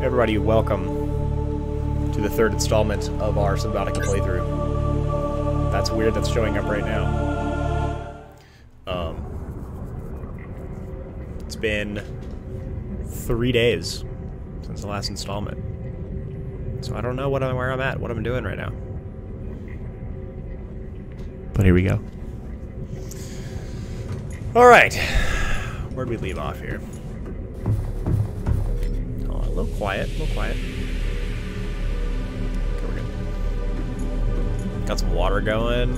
Everybody, welcome to the third installment of our Subnautica playthrough. That's weird that's showing up right now. Um, it's been three days since the last installment. So I don't know what I'm, where I'm at, what I'm doing right now. But here we go. Alright. Where'd we leave off here? Little quiet, a little quiet. Okay, we're good. Got some water going.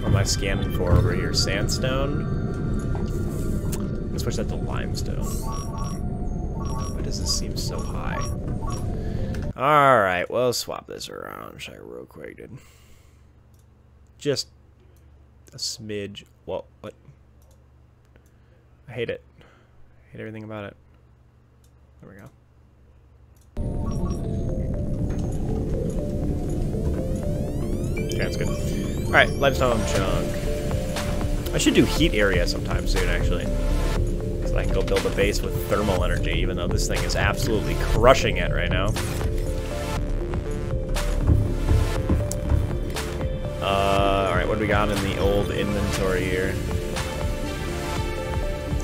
What am I scanning for over here? Sandstone? Let's switch that to limestone. Why does this seem so high? Alright, well, swap this around, I, real quick, dude? Just a smidge. What? What? I hate it. I hate everything about it. There we go. Okay, that's good. Alright, limestone chunk. I should do heat area sometime soon, actually. So I can go build a base with thermal energy, even though this thing is absolutely crushing it right now. Uh, alright, what do we got in the old inventory here?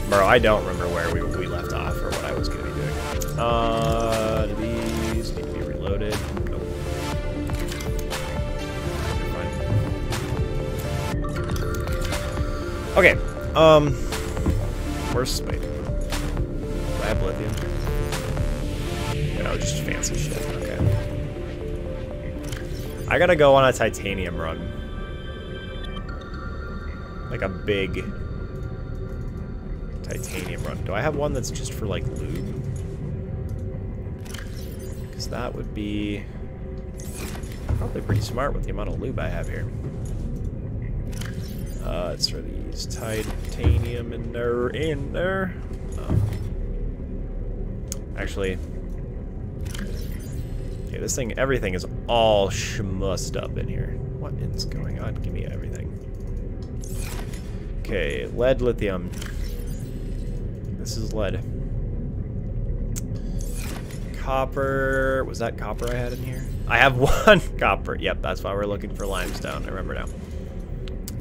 Bro, I don't remember where we, we left off or what I was going to be doing. Uh, these need to be reloaded? Okay, um, where's, do I have lithium? No, just fancy shit, okay. I gotta go on a titanium run. Like a big titanium run. Do I have one that's just for like lube? Because that would be probably pretty smart with the amount of lube I have here. Uh, let's throw these titanium in there, in there. Oh. Actually, okay, this thing, everything is all schmussed up in here. What is going on? Give me everything. Okay, lead, lithium. This is lead. Copper. Was that copper I had in here? I have one copper. Yep, that's why we're looking for limestone. I remember now.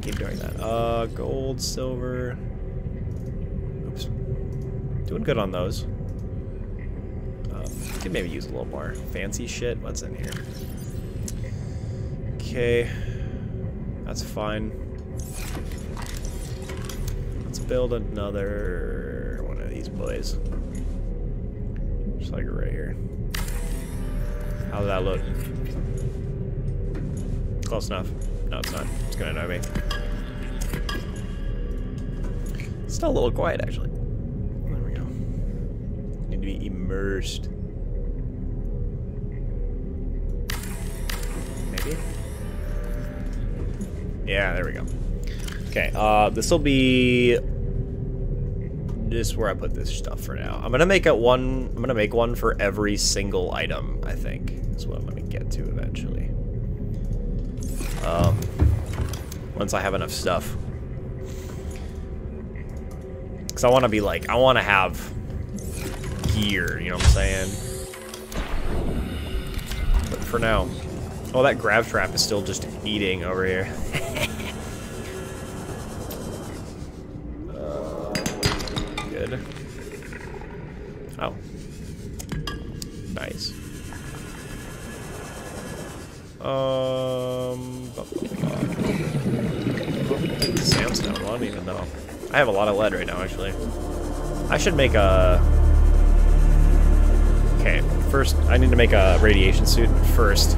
Keep doing that. Uh, gold, silver. Oops. Doing good on those. Um, could maybe use a little more fancy shit. What's in here? Okay. That's fine. Let's build another one of these boys. Just like right here. How does that look? Close enough. No, it's not. It's gonna annoy me. It's still a little quiet, actually. There we go. Need to be immersed. Maybe? Yeah, there we go. Okay, uh, this will be just where I put this stuff for now. I'm gonna make it one. I'm gonna make one for every single item. I think is what I'm gonna get to eventually. Um, once I have enough stuff, because I want to be like, I want to have gear. You know what I'm saying? But for now, oh, that grab trap is still just eating over here. good. Oh. Nice. Um, sandstone. Well, I don't even know. I have a lot of lead right now, actually. I should make a. Okay, first I need to make a radiation suit first.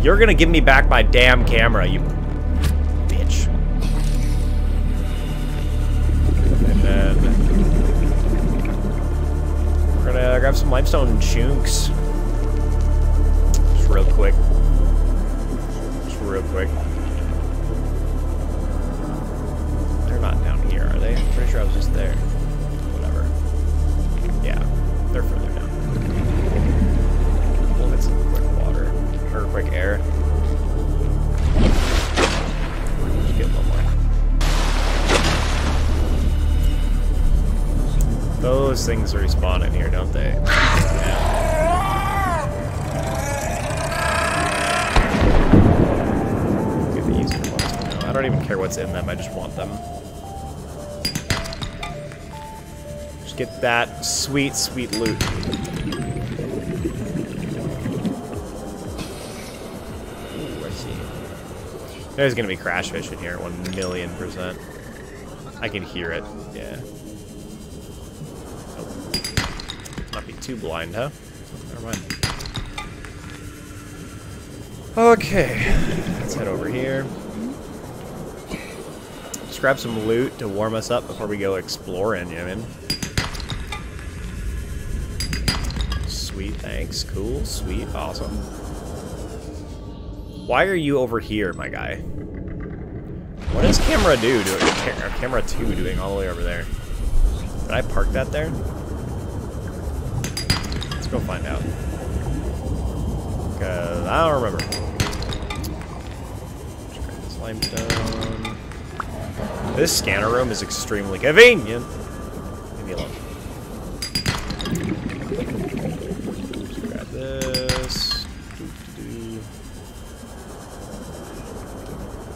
You're gonna give me back my damn camera, you bitch. And then we're gonna grab some limestone chunks. Just real quick. Just real quick. Things respawn in here, don't they? Yeah. I don't even care what's in them, I just want them. Just get that sweet, sweet loot. Ooh, I see. There's gonna be crash fish in here, one million percent. I can hear it, yeah. Oh. Not be too blind, huh? Never mind. Okay, let's head over here. Just grab some loot to warm us up before we go exploring, you know what I mean? Sweet, thanks. Cool, sweet, awesome. Why are you over here, my guy? What is camera do camera two doing all the way over there? Did I park that there? Go find out. Cause I don't remember. This limestone. This scanner room is extremely convenient. Leave me alone. Grab this.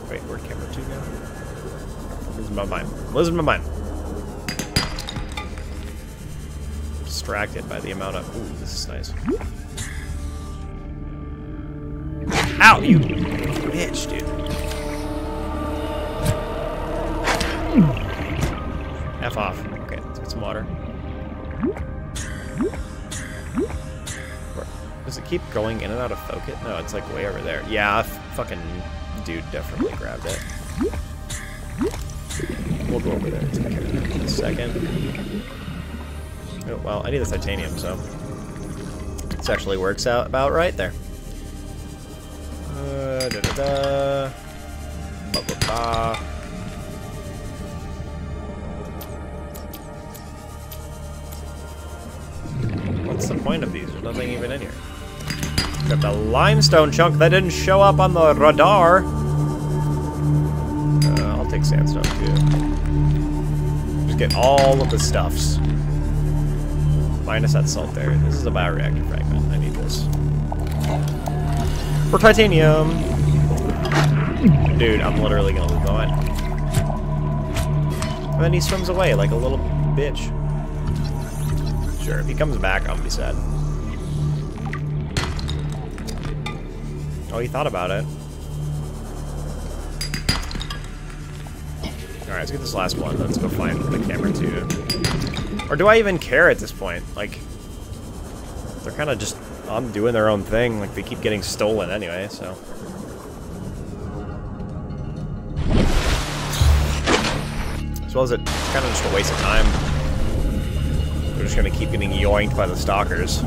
Wait, where'd camera two go? Losing my mind. Losing my mind. Distracted by the amount of. Ooh, this is nice. Ow, you bitch, dude. F off. Okay, let's get some water. Does it keep going in and out of focus? No, it's like way over there. Yeah, fucking dude definitely grabbed it. We'll go over there in a second. Oh, well, I need the titanium, so this actually works out about right there. Uh, da da da. Ba ba ba. What's the point of these? There's nothing even in here. Got the limestone chunk that didn't show up on the radar. Uh, I'll take sandstone too. Just get all of the stuffs. Minus that salt there. This is a bioreactor fragment. I need this. For titanium. Dude, I'm literally gonna lose my mind. And then he swims away like a little bitch. Sure, if he comes back, I'm gonna be sad. Oh, he thought about it. Alright, let's get this last one. Let's go find the camera too. Or do I even care at this point? Like, they're kind of just on doing their own thing. Like, they keep getting stolen anyway, so. As well as it's kind of just a waste of time. They're just gonna keep getting yoinked by the stalkers.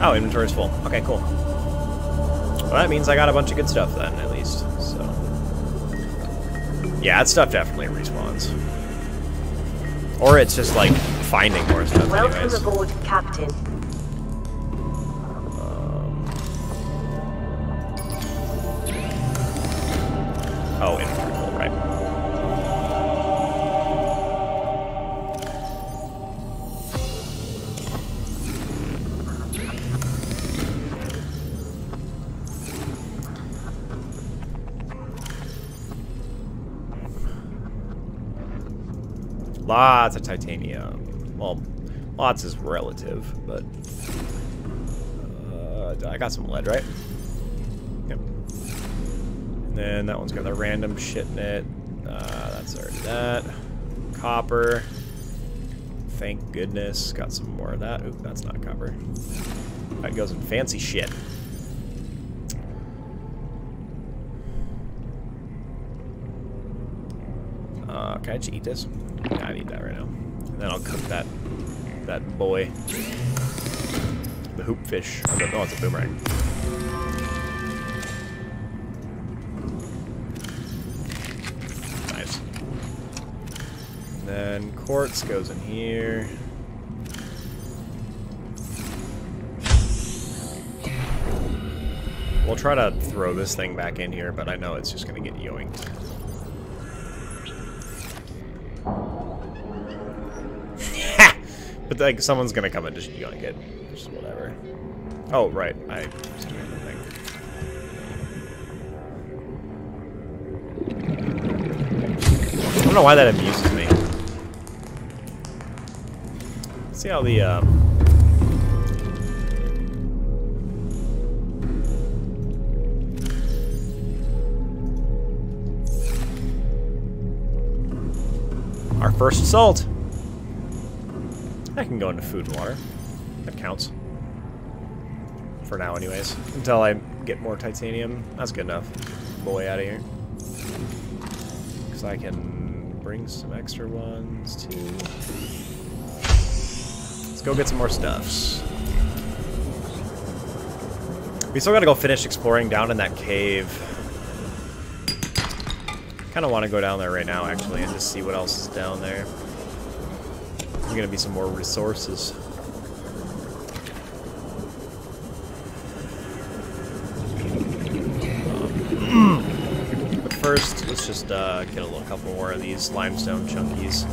Oh, inventory's full. Okay, cool. Well, that means I got a bunch of good stuff then, at least. So, yeah, that stuff definitely respawns. Or it's just like finding more stuff. Welcome anyways. aboard, Captain. Lots of titanium. Well, lots is relative, but uh, I got some lead, right? Yep. And then that one's got the random shit in it. Uh, that's already that. Copper. Thank goodness. Got some more of that. Oop, that's not copper. That goes in fancy shit. Uh, can I just eat this? Yeah, I need that right now. And then I'll cook that that boy. The hoop fish. Oh, it's a boomerang. Nice. And then quartz goes in here. We'll try to throw this thing back in here, but I know it's just gonna get yoinked. Like someone's gonna come and just yoink it. Just whatever. Oh right, I thing. I don't know why that amuses me. see how the um, Our first assault. Can go into food and water. That counts. For now, anyways. Until I get more titanium. That's good enough. Boy out of here. Because I can bring some extra ones, too. Let's go get some more stuffs. We still gotta go finish exploring down in that cave kind of want to go down there right now, actually, and just see what else is down there. Going to be some more resources. But first, let's just uh, get a little couple more of these limestone chunkies.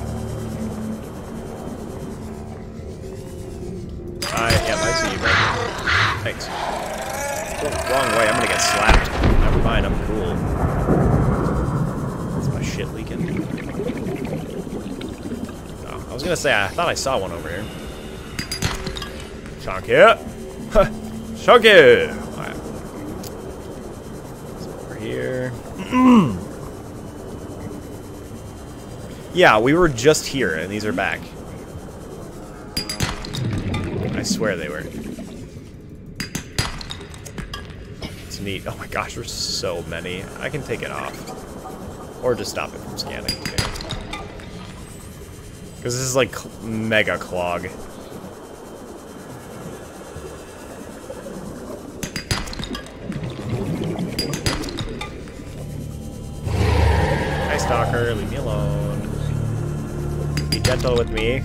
I, yep, I see you. Thanks. wrong way, I'm gonna get slapped. Never mind, I'm cool shit leaking. Oh, I was gonna say, I thought I saw one over here. Chunky! Chunky! Over here. yeah, we were just here, and these are back. I swear they were. It's neat. Oh my gosh, there's so many. I can take it off. Or just stop it from scanning. Because this is like mega clog. Hi, Stalker. Leave me alone. Be gentle with me.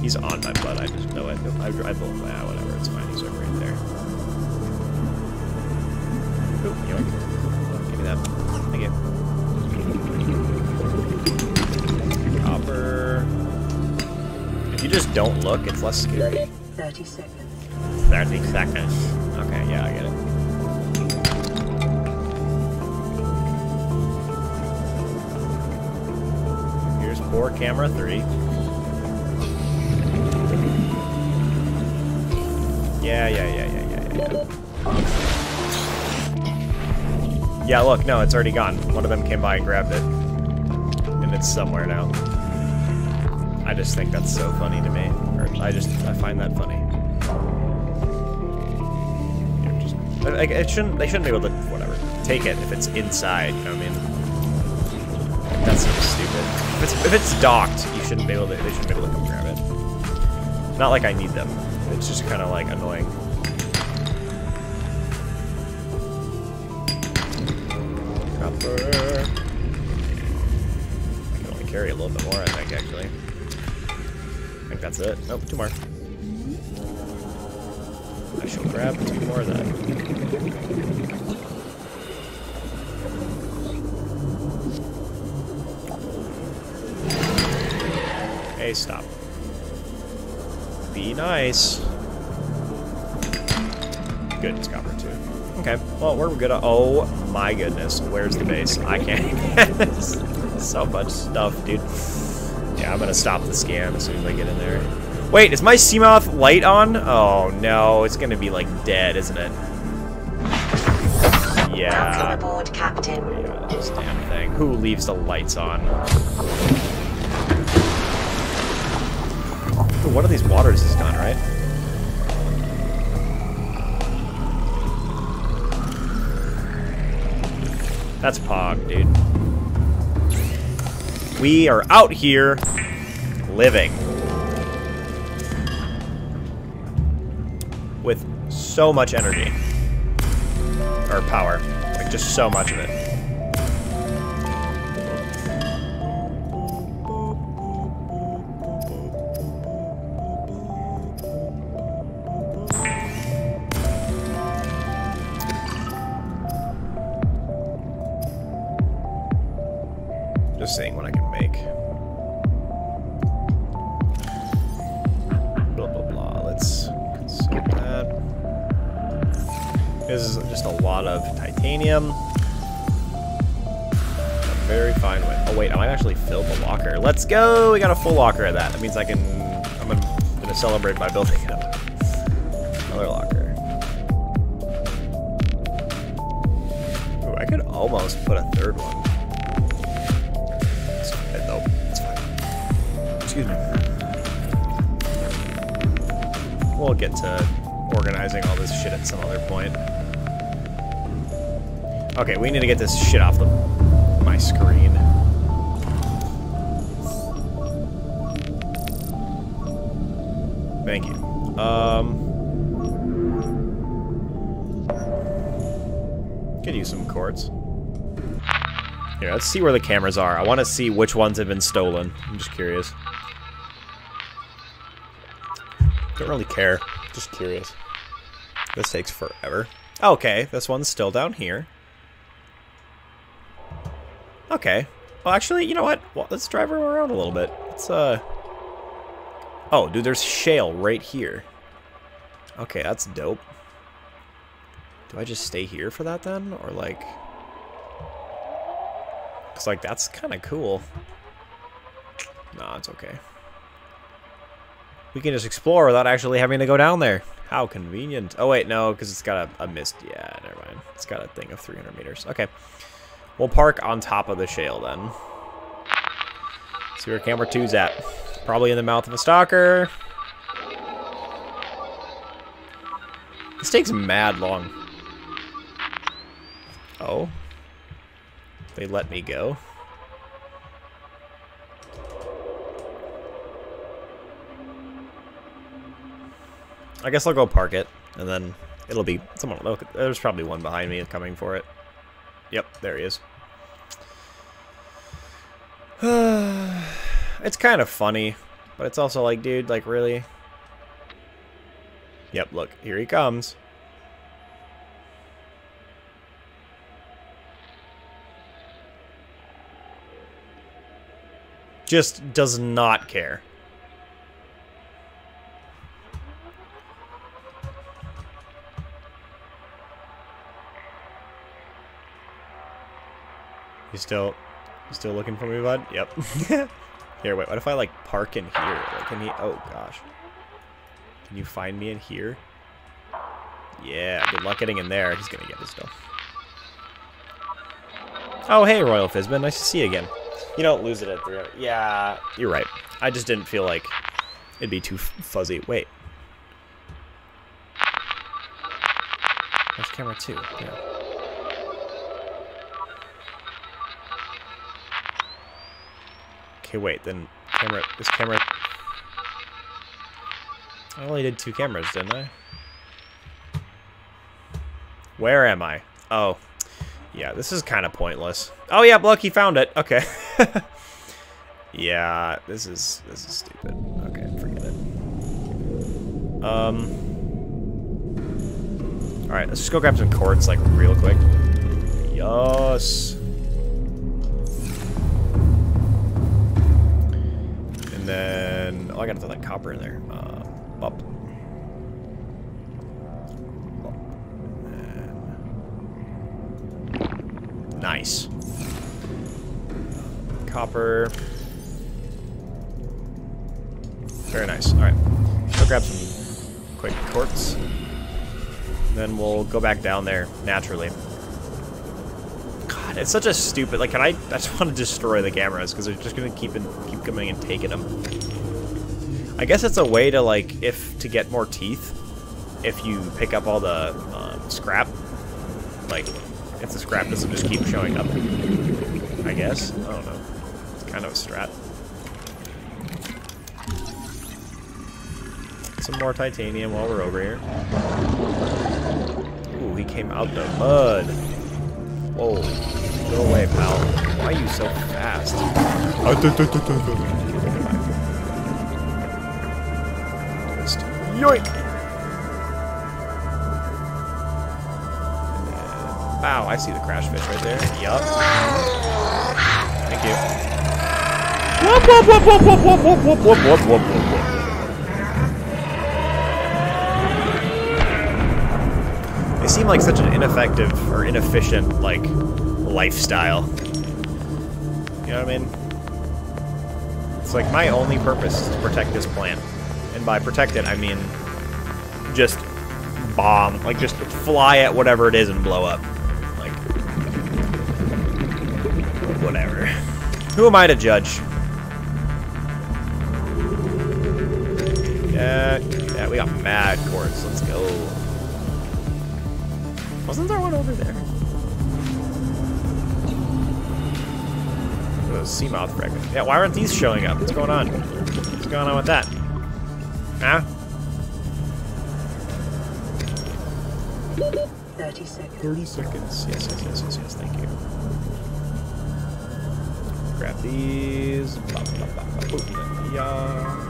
He's on my butt. I just know it. I, I, I. Yeah, whatever. Just don't look, it's less scary. 30 seconds. 30 seconds. Okay, yeah, I get it. Here's poor camera 3. Yeah, yeah, yeah, yeah, yeah, yeah. Yeah, look, no, it's already gone. One of them came by and grabbed it. And it's somewhere now. I just think that's so funny to me. Or I just, I find that funny. Just, like, it shouldn't, they shouldn't be able to, whatever, take it if it's inside, you know what I mean? That's so stupid. If it's, if it's docked, you shouldn't be able to, they shouldn't be able to come grab it. Not like I need them. It's just kind of like annoying. Think that's it. Nope, two more. I shall grab two more of that. Hey, stop. Be nice. Good, it's copper too. Okay, well, we're good. Oh my goodness, where's the base? I can't. so much stuff, dude. Yeah, I'm gonna stop the scan as soon as I get in there. Wait, is my Seamoth light on? Oh no, it's gonna be like dead, isn't it? Yeah. Welcome aboard, Captain. Yeah, this damn thing. Who leaves the lights on? Ooh, one of these waters is done, right? That's Pog, dude. We are out here living. With so much energy. Or power. Like, just so much of it. Full locker of that. That means I can... I'm gonna, gonna celebrate by building up another locker. Ooh, I could almost put a third one. It's fine, nope, it's fine. Excuse me. We'll get to organizing all this shit at some other point. Okay, we need to get this shit off the my screen. Thank you. Um, could use some quartz. Here, let's see where the cameras are. I want to see which ones have been stolen. I'm just curious. Don't really care. Just curious. This takes forever. Okay, this one's still down here. Okay. Well, actually, you know what? Well, let's drive around a little bit. Let's, uh... Oh, dude, there's shale right here. Okay, that's dope. Do I just stay here for that then? Or, like... Because, like, that's kind of cool. Nah, it's okay. We can just explore without actually having to go down there. How convenient. Oh, wait, no, because it's got a, a mist. Yeah, never mind. It's got a thing of 300 meters. Okay. We'll park on top of the shale, then. See where camera two's at. Probably in the mouth of a stalker. This takes mad long. Oh. They let me go. I guess I'll go park it, and then it'll be someone. Look, there's probably one behind me coming for it. Yep, there he is. it's kind of funny, but it's also like, dude, like really. Yep, look, here he comes. Just does not care. You still, still looking for me, bud? Yep. here, wait. What if I like park in here? Like, can he? Oh gosh. Can you find me in here? Yeah. Good luck getting in there. He's gonna get his stuff. Oh, hey, Royal Fizbin. Nice to see you again. You don't lose it at 300. Yeah, you're right. I just didn't feel like it'd be too fuzzy. Wait. There's camera two. Yeah. Okay, wait, then camera, this camera... I only did two cameras, didn't I? Where am I? Oh. Yeah, this is kind of pointless. Oh, yeah, he found it. Okay. yeah, this is, this is stupid. Okay, forget it. Um... Alright, let's just go grab some quartz, like, real quick. Yes. Then, oh, I gotta throw that copper in there. Uh, up. Nice. Copper. Very nice. Alright. Go grab some quick quartz. Then we'll go back down there naturally. God, it's such a stupid. Like, can I? I just want to destroy the cameras because they're just gonna keep keep coming and taking them. I guess it's a way to like, if to get more teeth, if you pick up all the um, scrap, like, if the scrap doesn't just keep showing up. I guess. I don't know. It's kind of a strat. Some more titanium while we're over here. Ooh, he came out the mud. Whoa. Go away, pal. Why are you so fast? Just yoink! Wow, I see the crash fish right there. Yup. Thank you. whoop, whoop, whoop, whoop, whoop, whoop, whoop, whoop, whoop, whoop, whoop. They seem like such an ineffective or inefficient, like, lifestyle. You know what I mean? It's like my only purpose is to protect this plant. And by protect it, I mean just bomb, like just fly at whatever it is and blow up. Like, whatever. Who am I to judge? Yeah, yeah, we got mad quartz. Let's go. Wasn't there one over there? The Seamoth fragment. Yeah, why aren't these showing up? What's going on? What's going on with that? Huh? 30 seconds. 30 seconds. Yes, yes, yes, yes, yes. Thank you. Grab these. Yeah.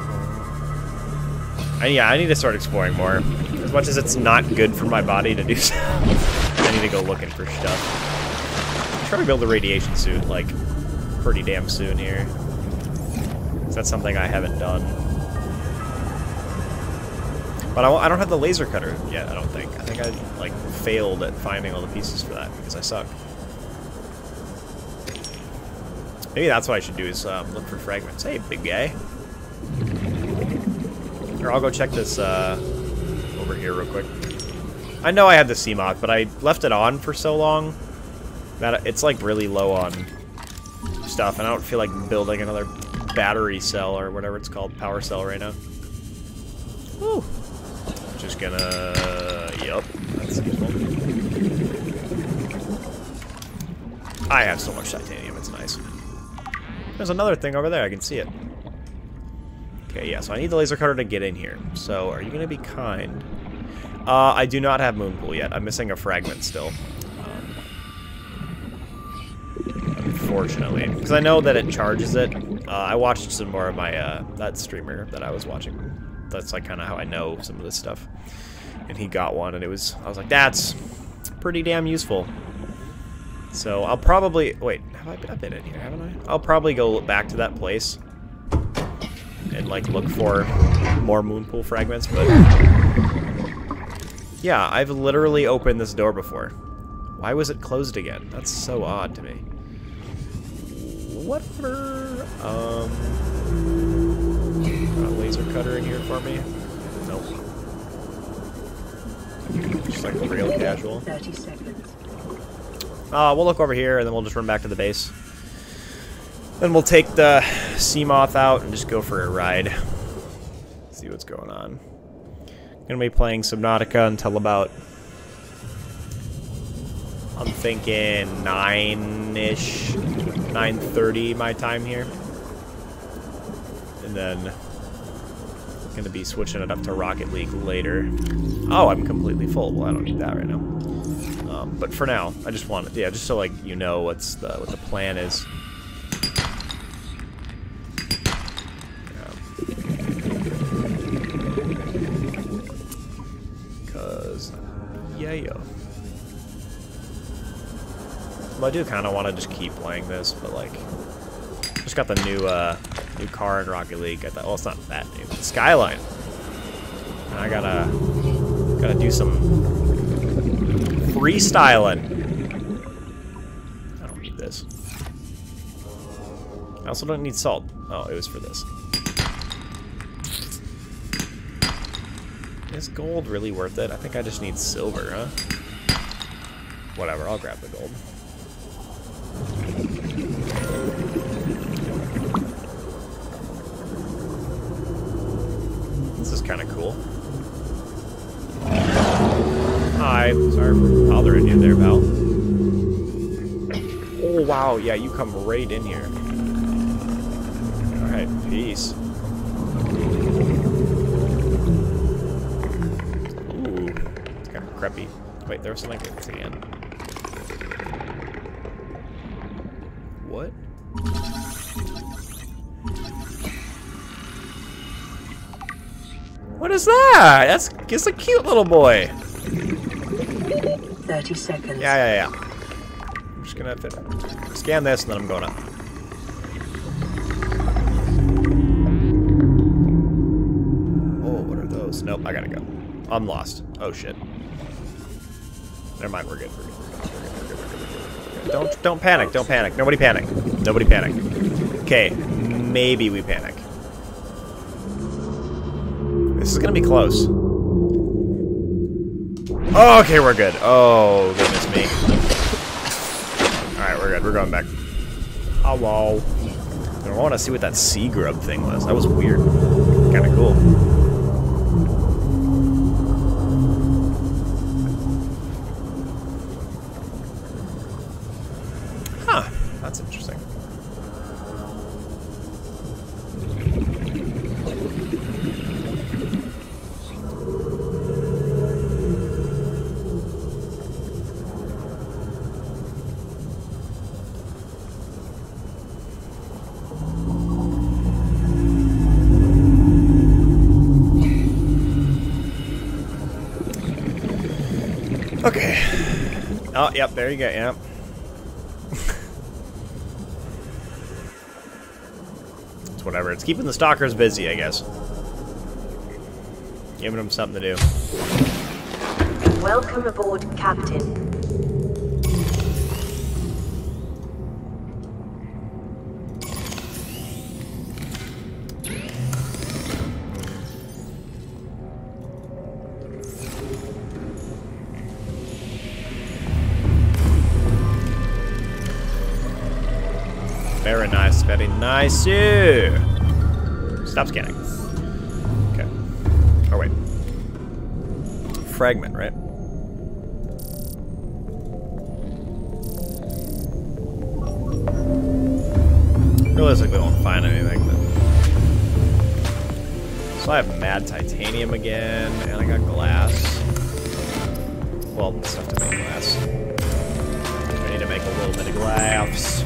I, yeah, I need to start exploring more. As much as it's not good for my body to do so, I need to go looking for stuff. I'm trying to build a radiation suit, like, pretty damn soon here. That's something I haven't done. But I, I don't have the laser cutter yet, I don't think. I think I, like, failed at finding all the pieces for that because I suck. Maybe that's what I should do is um, look for fragments. Hey, big guy. Or I'll go check this uh, over here real quick. I know I had the Seamoth, but I left it on for so long that it's like really low on stuff, and I don't feel like building another battery cell or whatever it's called, power cell right now. Woo. Just gonna... Yup, that's useful. I have so much titanium, it's nice. There's another thing over there, I can see it. Okay, yeah, so I need the laser cutter to get in here. So, are you gonna be kind? Uh, I do not have Moonpool yet. I'm missing a fragment still. Unfortunately. Because I know that it charges it. Uh, I watched some more of my, uh, that streamer that I was watching. That's like kind of how I know some of this stuff. And he got one, and it was, I was like, that's pretty damn useful. So I'll probably, wait, have I been, I've been in here, haven't I? I'll probably go back to that place and like look for more moonpool fragments, but yeah, I've literally opened this door before. Why was it closed again? That's so odd to me. Whatever. Um, got a laser cutter in here for me? Nope. Just like real casual. 30 seconds. Uh, we'll look over here and then we'll just run back to the base. Then we'll take the Seamoth out and just go for a ride. See what's going on. Gonna be playing Subnautica until about I'm thinking 9-ish, 9.30 my time here. And then gonna be switching it up to Rocket League later. Oh, I'm completely full. Well, I don't need that right now. Um, but for now, I just want to, yeah, just so like you know what's the what the plan is. I do kind of want to just keep playing this, but like, just got the new uh, new car in Rocket League. I thought, well, it's not that new. It's Skyline. And I gotta gotta do some freestyling. I don't need this. I also don't need salt. Oh, it was for this. Is gold really worth it? I think I just need silver, huh? Whatever, I'll grab the gold. Oh, yeah, you come right in here. Alright, peace. Ooh, it's kind of creepy. Wait, there was something else again. What? What is that? That's it's a cute little boy. 30 seconds. Yeah, yeah, yeah. I'm just gonna fit, Scan this, and then I'm going up. Oh, what are those? Nope, I gotta go. I'm lost. Oh, shit. Never mind, we're good, we're good, Don't, don't panic, don't panic. Nobody panic. Nobody panic. Okay, maybe we panic. This is gonna be close. Oh, okay, we're good. Oh, goodness me. We're going back. Oh, wow. I want to see what that sea grub thing was. That was weird. Kind of cool. There you go, yep. it's whatever. It's keeping the stalkers busy, I guess. Giving them something to do. Welcome aboard, Captain. Nice. Stop scanning. Okay. Oh, wait. Fragment, right? Realistically, we won't find anything. But... So I have mad titanium again, and I got glass. Well, stuff to make glass. I need to make a little bit of glass.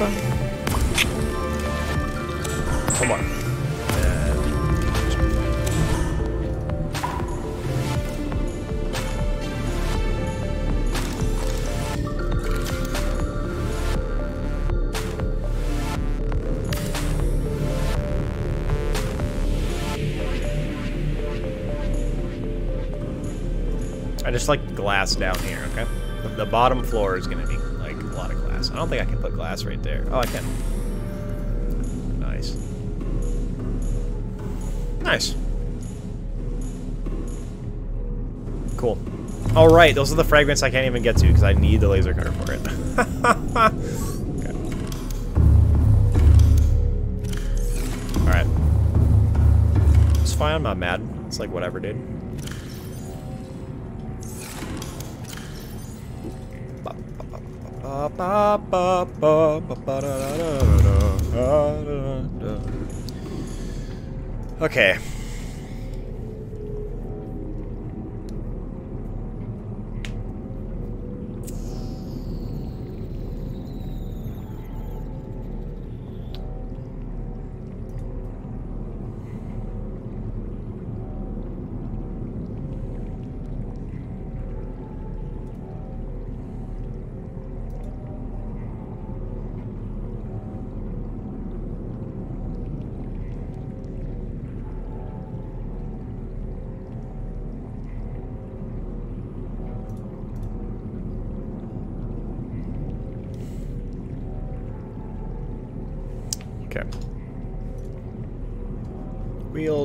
Come on. I just like glass down here, okay? The, bottom floor is gonna be I don't think I can put glass right there. Oh, I can. Nice. Nice. Cool. All right, those are the fragments I can't even get to because I need the laser cutter for it. okay. All right. It's fine. I'm not mad. It's like whatever, dude. Okay.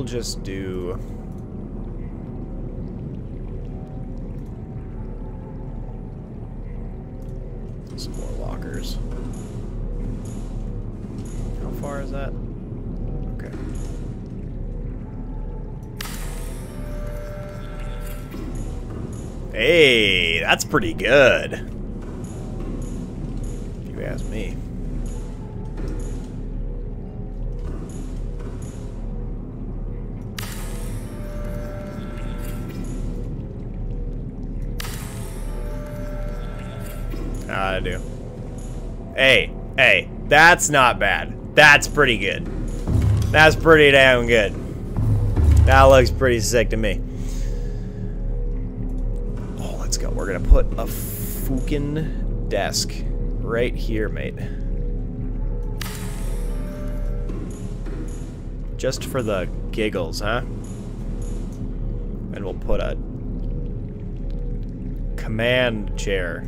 Just do... Some more lockers. How far is that? Okay. Hey, that's pretty good. That's not bad. That's pretty good. That's pretty damn good. That looks pretty sick to me. Oh, let's go. We're going to put a fucking desk right here, mate. Just for the giggles, huh? And we'll put a command chair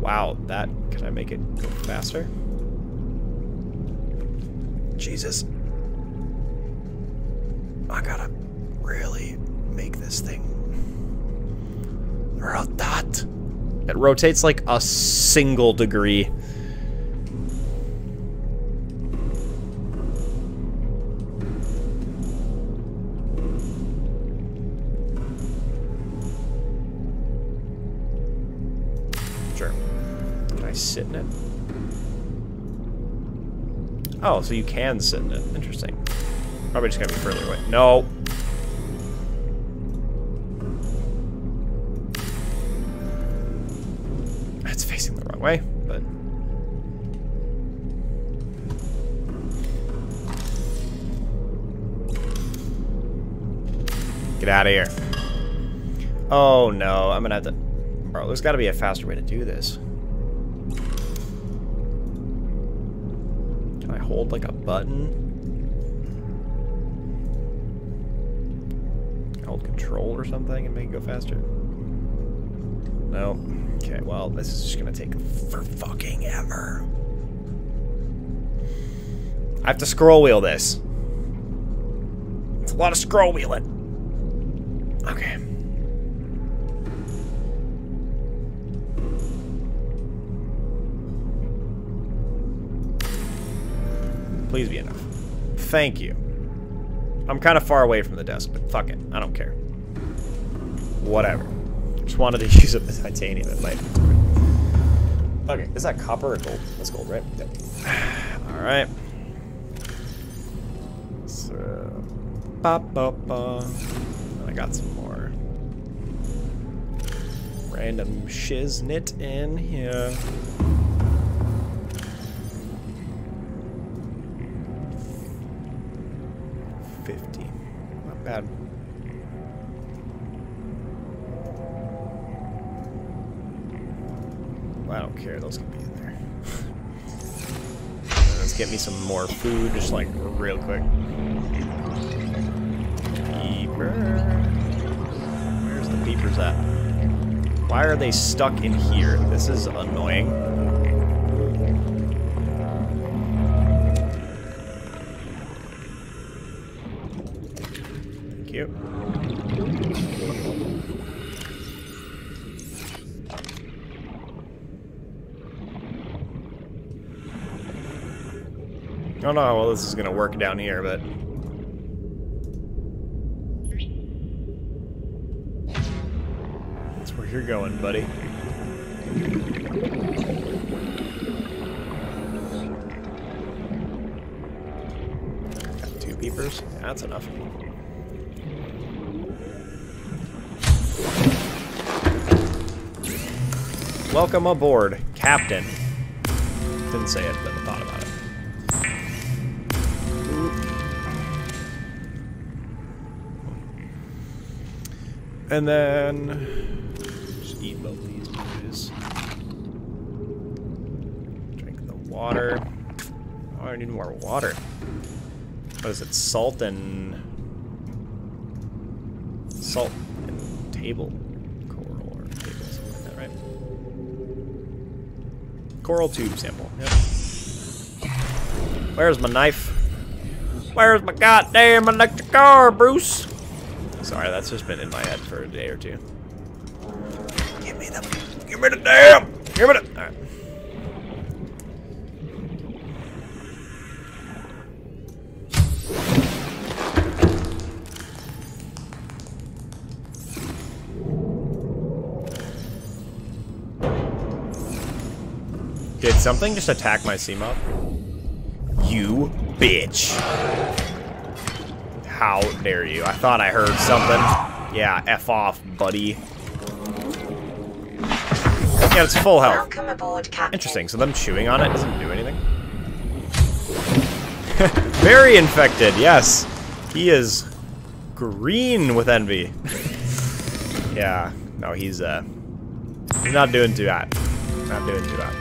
Wow, that, can I make it go faster? Jesus. I gotta really make this thing rotate. It rotates like a single degree. Oh, so you can in it. Interesting. Probably just gotta be further away. No. It's facing the wrong way, but... Get out of here. Oh no, I'm gonna have to... Bro, there's gotta be a faster way to do this. Hold like a button? Hold control or something and make it go faster? No. Okay, well, this is just gonna take for fucking ever. I have to scroll wheel this. It's a lot of scroll wheeling. Okay. Please be enough. Thank you. I'm kind of far away from the desk, but fuck it. I don't care. Whatever. Just wanted to use up the titanium. It might. Okay, is that copper or gold? That's gold, right? Yep. Alright. So. Ba, ba, ba. I got some more. Random shiznit in here. Care. Those can be in there. Let's get me some more food, just like real quick. Peeper. Where's the peepers at? Why are they stuck in here? This is annoying. Don't know how well this is gonna work down here, but that's where you're going, buddy. Got two peepers. Yeah, that's enough. Welcome aboard, Captain. Didn't say it, but And then just eat both these boys. Drink the water. Oh, I need more water. What is it? Salt and salt and table coral or table something like that, right? Coral tube sample. Yep. Where's my knife? Where's my goddamn electric car, Bruce? Sorry, that's just been in my head for a day or two. Give me the, give me the damn, give me the. All right. Did something just attack my Seamoth? You bitch. How dare you? I thought I heard something. Yeah, F off, buddy. Yeah, it's full health. Aboard. Interesting, so them chewing on it doesn't do anything? Very infected, yes. He is green with envy. yeah, no, he's, uh, he's not doing too bad. Not doing too bad.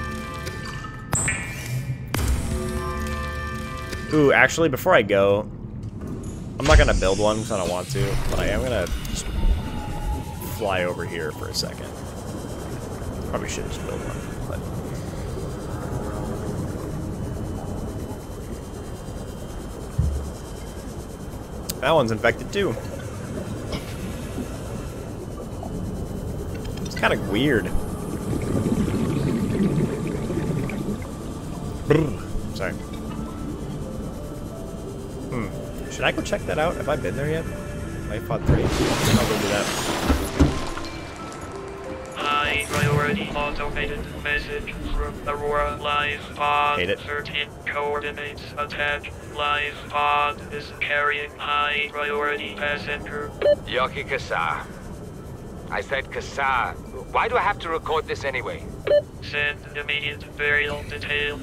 Ooh, actually, before I go, I'm not gonna build one because I don't want to, but I am gonna just fly over here for a second. Probably should just build one, but that one's infected too. It's kind of weird. Brr. Sorry. Hmm. Should I go check that out? Have I been there yet? Life pod 3? I'll go do that. High priority automated message from Aurora Life Pod 13 coordinates attack. Life Pod is carrying high priority passenger. Yoki Kassar. I said Kassar. Why do I have to record this anyway? Send immediate burial detail.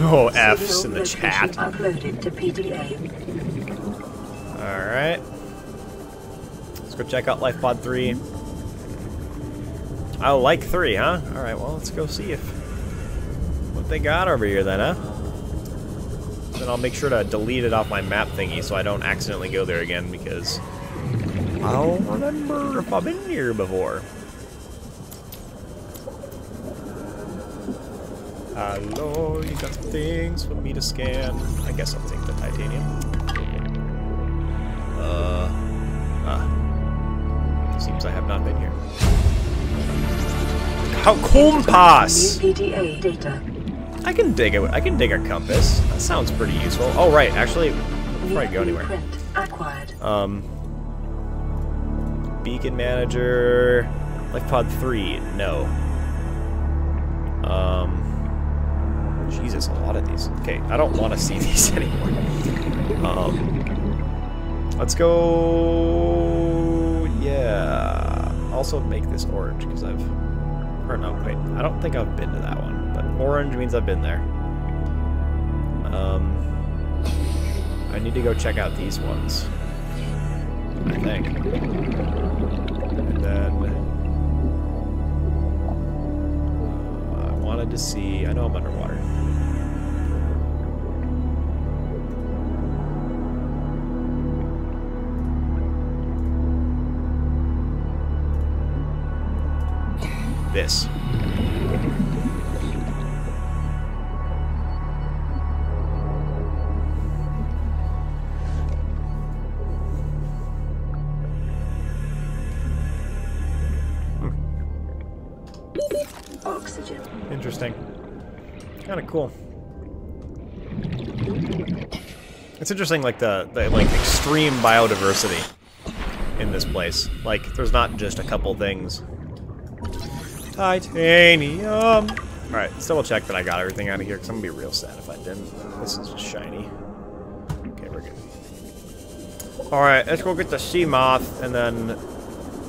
Oh, F's in the chat. Uploaded to PDA. Alright. Let's go check out Life Pod 3. Oh, like 3, huh? Alright, well, let's go see if... What they got over here then, huh? Then I'll make sure to delete it off my map thingy so I don't accidentally go there again because... I don't remember if I've been here before. Hello, you got things for me to scan. I guess I'll take the titanium. Uh, ah. Seems I have not been here. How compass! New PDA data. I can dig a, I can dig a compass. That sounds pretty useful. Oh right, actually, before I go anywhere. Um, beacon manager, life pod three. No. Um, Jesus, a lot of these. Okay, I don't want to see these anymore. Um, let's go. Yeah. Also make this orange because I've. Or no, wait. I don't think I've been to that one, but orange means I've been there. Um, I need to go check out these ones. I think. And then uh, I wanted to see. I know I'm underwater. This. Oxygen. Interesting. Kind of cool. It's interesting, like the, the like extreme biodiversity in this place. Like, there's not just a couple things. Titanium. All right, let's double check that I got everything out of here, because I'm gonna be real sad if I didn't. This is shiny. Okay, we're good. All right, let's go get the sea moth, and then,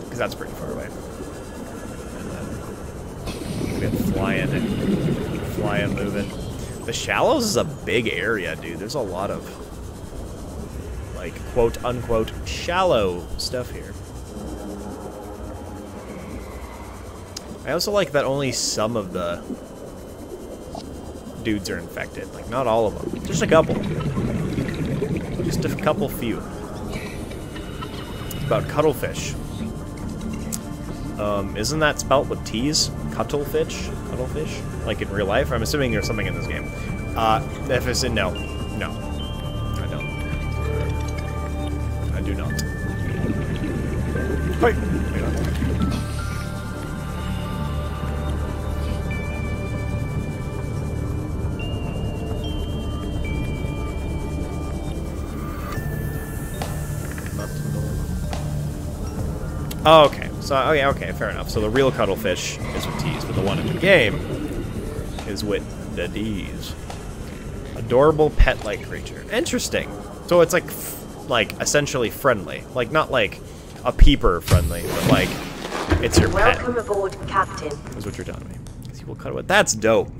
because that's pretty far away. And then get flying, flying, moving. The shallows is a big area, dude. There's a lot of like quote unquote shallow stuff here. I also like that only some of the dudes are infected. Like not all of them, just a couple. Just a couple few. It's about cuttlefish. Um, isn't that spelt with T's? Cuttlefish? Cuttlefish? Like in real life? I'm assuming there's something in this game. Uh, if it's in, no. No. I don't. I do not. Wait! Oh, okay. So, oh yeah, okay, fair enough. So the real cuttlefish is with T's, but the one in the game is with the D's. Adorable pet-like creature. Interesting. So it's like, f- like essentially friendly. Like not like a peeper friendly, but like it's your pet. Welcome aboard, Captain. Is what you're telling me. 'Cause he will cut it. That's dope.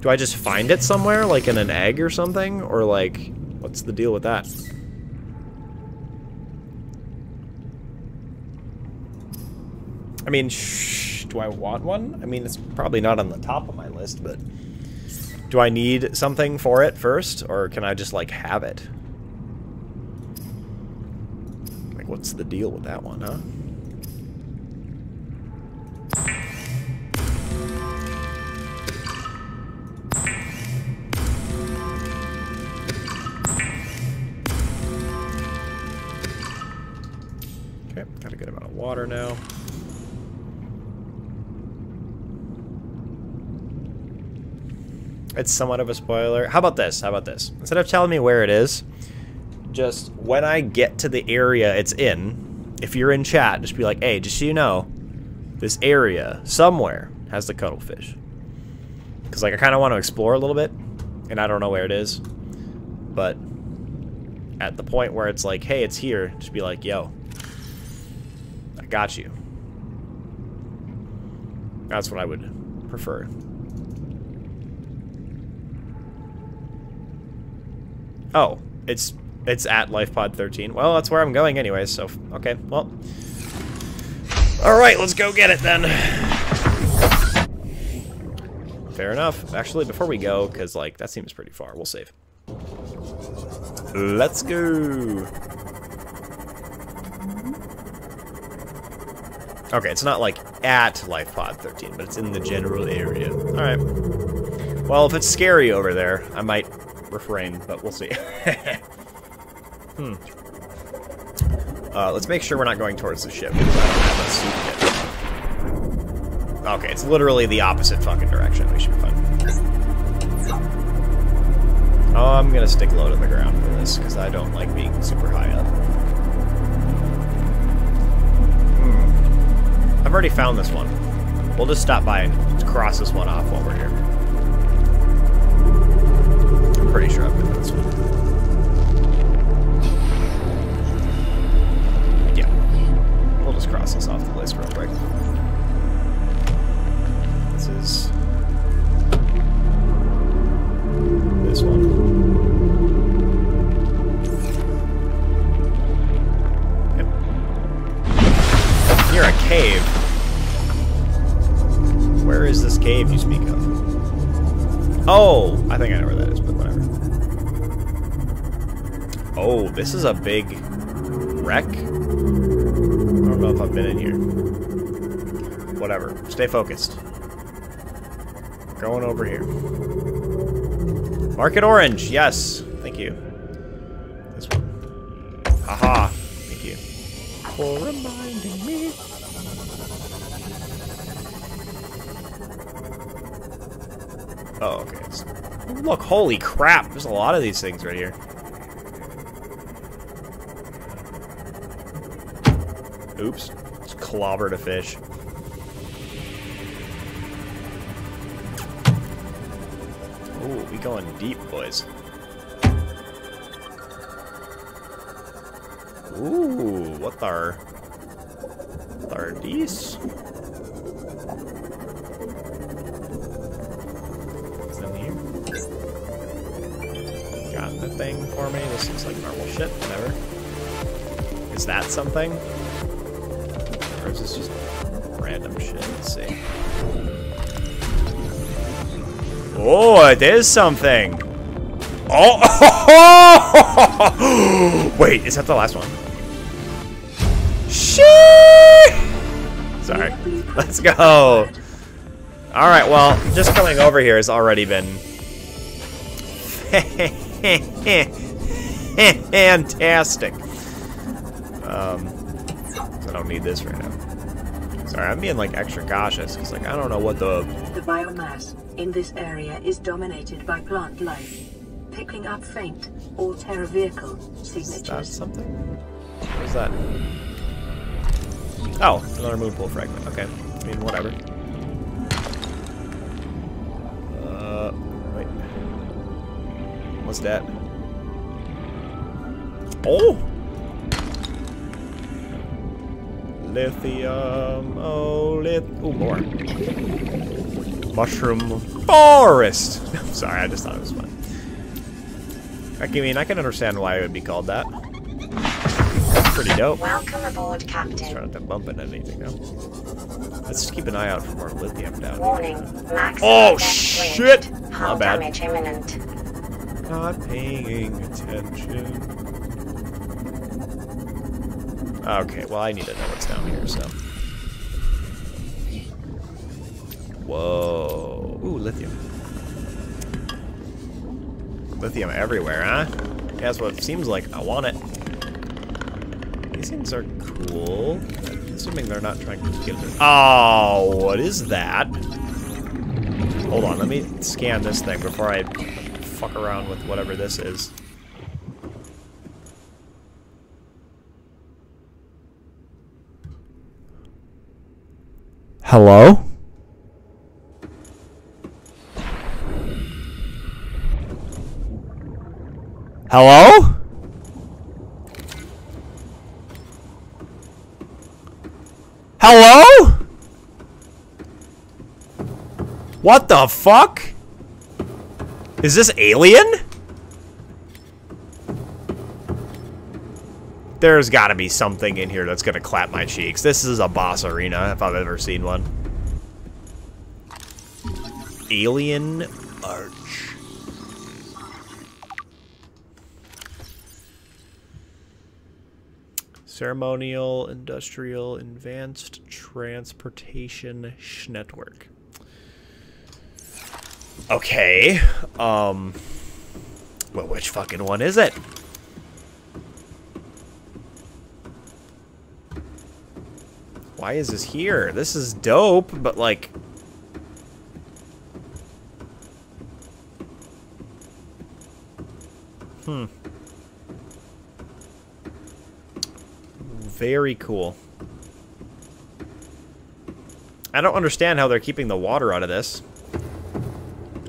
Do I just find it somewhere, like in an egg or something, or like, what's the deal with that? I mean, shh, do I want one? I mean, it's probably not on the top of my list, but Do I need something for it first, or can I just, like, have it? Like, what's the deal with that one, huh? It's somewhat of a spoiler. How about this? How about this? Instead of telling me where it is, just when I get to the area it's in, if you're in chat, just be like, hey, just so you know, this area somewhere has the cuttlefish. Because like I kind of want to explore a little bit, and I don't know where it is. But at the point where it's like, hey, it's here, just be like, yo, I got you. That's what I would prefer. Oh, it's it's at LifePod 13. Well, that's where I'm going anyway, so okay, well. Alright, let's go get it then. Fair enough. Actually, before we go, because, like, that seems pretty far, we'll save. Let's go. Okay, it's not, like, at LifePod 13, but it's in the general area. Alright. Well, if it's scary over there, I might refrain, but we'll see. hmm. Uh, let's make sure we're not going towards the ship. because I don't have a suit yet. Okay, it's literally the opposite fucking direction. We should be fine. Oh, I'm gonna stick low to the ground for this, because I don't like being super high up. Hmm. I've already found this one. We'll just stop by and cross this one off while we're here. Pretty sure I've been to this one. Yeah. We'll just cross this off the list real quick. This is... This one. Yep. Near a cave. Where is this cave you speak of? Oh, I think I know where that is, but. Oh, this is a big wreck. I don't know if I've been in here. Whatever. Stay focused. Going over here. Market orange. Yes. Thank you. This one. Haha. Thank you. For reminding me. Oh, okay. Look, holy crap. There's a lot of these things right here. Oops. Just clobbered a fish. Ooh, we going deep, boys. Ooh, what are... What are? What's in here? Got the thing for me. This looks like normal shit. Whatever. Is that something? Is something! Oh! Wait, is that the last one? Shit! Sorry. Let's go. Alright, well, just coming over here has already been... fantastic. Um, I don't need this right now. Sorry, I'm being like extra cautious because like I don't know what the The biomass in this area is dominated by plant life, picking up faint or terra vehicle is that something? What is that? Oh, another moon pool fragment. Okay, I mean whatever. Uh, wait. What's that? Oh! Lithium. Oh, lith. Ooh, more. Mushroom forest. Sorry, I just thought it was fun. I mean, I can understand why it would be called that. That's pretty dope. Welcome aboard, Captain. Try Captain. not to bump into anything now. Let's just keep an eye out for more lithium down Warning, here. max. Oh, shit! Hull bad. damage imminent. Not paying attention. Okay, well I need to know what's down here, so. Whoa. Ooh, lithium. Lithium everywhere, huh? That's what it seems like. I want it. These things are cool. Assuming they're not trying to get it. Oh, what is that? Hold on, let me scan this thing before I fuck around with whatever this is. Hello? Hello? Hello? What the fuck? Is this alien? There's gotta be something in here that's gonna clap my cheeks. This is a boss arena, if I've ever seen one. Alien Ceremonial, Industrial, Advanced Transportation Network. Okay. Um. Well, which fucking one is it? Why is this here? This is dope, but like. Hmm. Very cool. I don't understand how they're keeping the water out of this.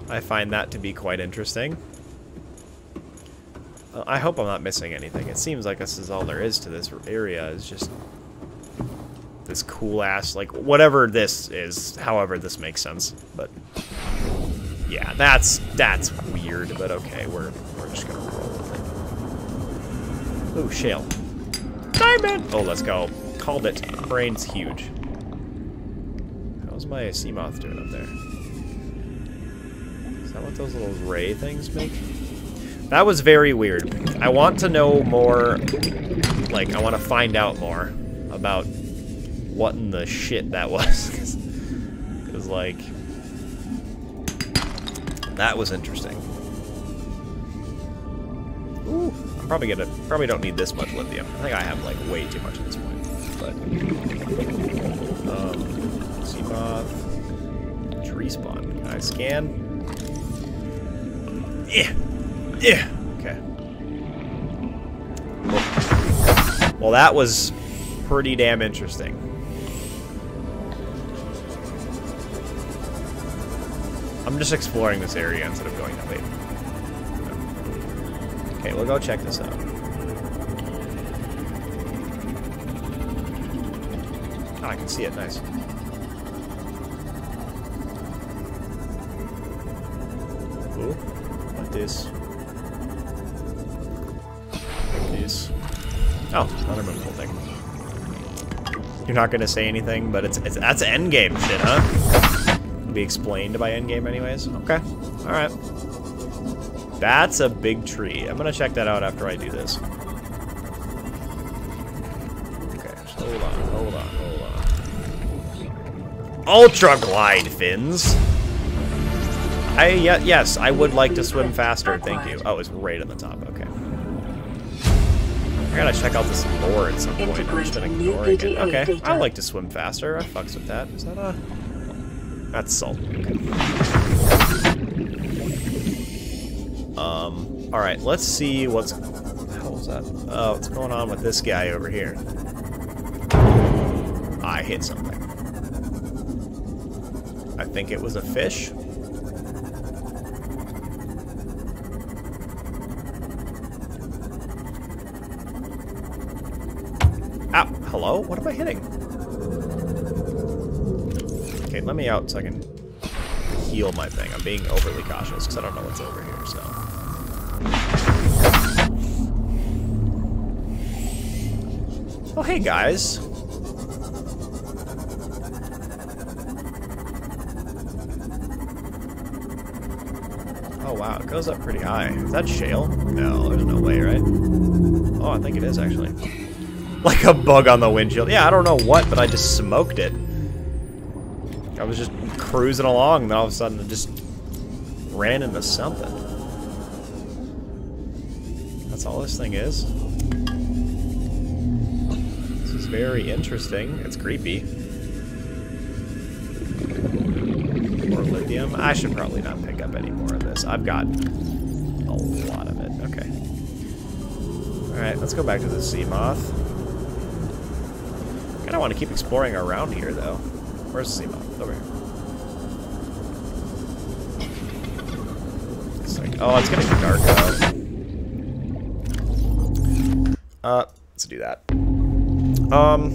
I find that to be quite interesting. I hope I'm not missing anything. It seems like this is all there is to this area, is just this cool ass, like, whatever this is, however this makes sense. But, yeah, that's, that's weird, but okay, we're, we're just gonna roll with it. Ooh, shale. Oh, let's go. Called it. Brain's huge. How's my sea moth doing up there? Is that what those little ray things make? That was very weird. I want to know more, like, I want to find out more about what in the shit that was. Because, like, that was interesting. I'm probably gonna, probably don't need this much lithium. I think I have, like, way too much at this point. But, um, Seamoth, tree spawn. Can I scan? Yeah. Yeah. Okay. Well, well, that was pretty damn interesting. I'm just exploring this area instead of going to wait. Okay, we'll go check this out. Oh, I can see it. Nice. Ooh, like this. This. Oh, another movable thing. You're not gonna say anything, but it's, it's that's endgame shit, huh? Be explained by endgame anyways. Okay. Alright. That's a big tree. I'm gonna check that out after I do this. Okay, hold on, hold on, hold on. Ultra glide fins. I yeah, yes, I would like to swim faster. Thank you. Oh, it's right on the top. Okay. I gotta check out this lore at some point. I'm just been Integrating new ignoring it. Okay, I like to swim faster. I fucks with that. Is that a? That's salt. Okay. Um. All right. Let's see what's. What that? Oh, what's going on with this guy over here? I hit something. I think it was a fish. Ow, hello? What am I hitting? Okay, let me out so I can heal my thing. I'm being overly cautious because I don't know what's over here, so. Oh, hey guys. Oh wow, it goes up pretty high. Is that shale? No, there's no way, right? Oh, I think it is actually. Like a bug on the windshield. Yeah, I don't know what, but I just smoked it. Cruising along, and then all of a sudden it just ran into something. That's all this thing is. This is very interesting. It's creepy. More lithium. I should probably not pick up any more of this. I've got a lot of it. Okay. Alright, let's go back to the sea moth. Kinda want to keep exploring around here though. Where's the sea moth? Over here. It's like, oh, it's getting dark though. Uh, let's do that. Um.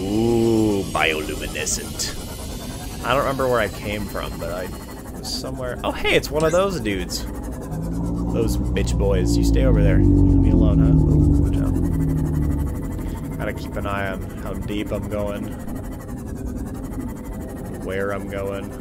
Ooh, bioluminescent. I don't remember where I came from, but I was somewhere. Oh, hey, it's one of those dudes. Those bitch boys. You stay over there. Leave me alone, huh? Ooh, out. Gotta keep an eye on how deep I'm going. Where I'm going.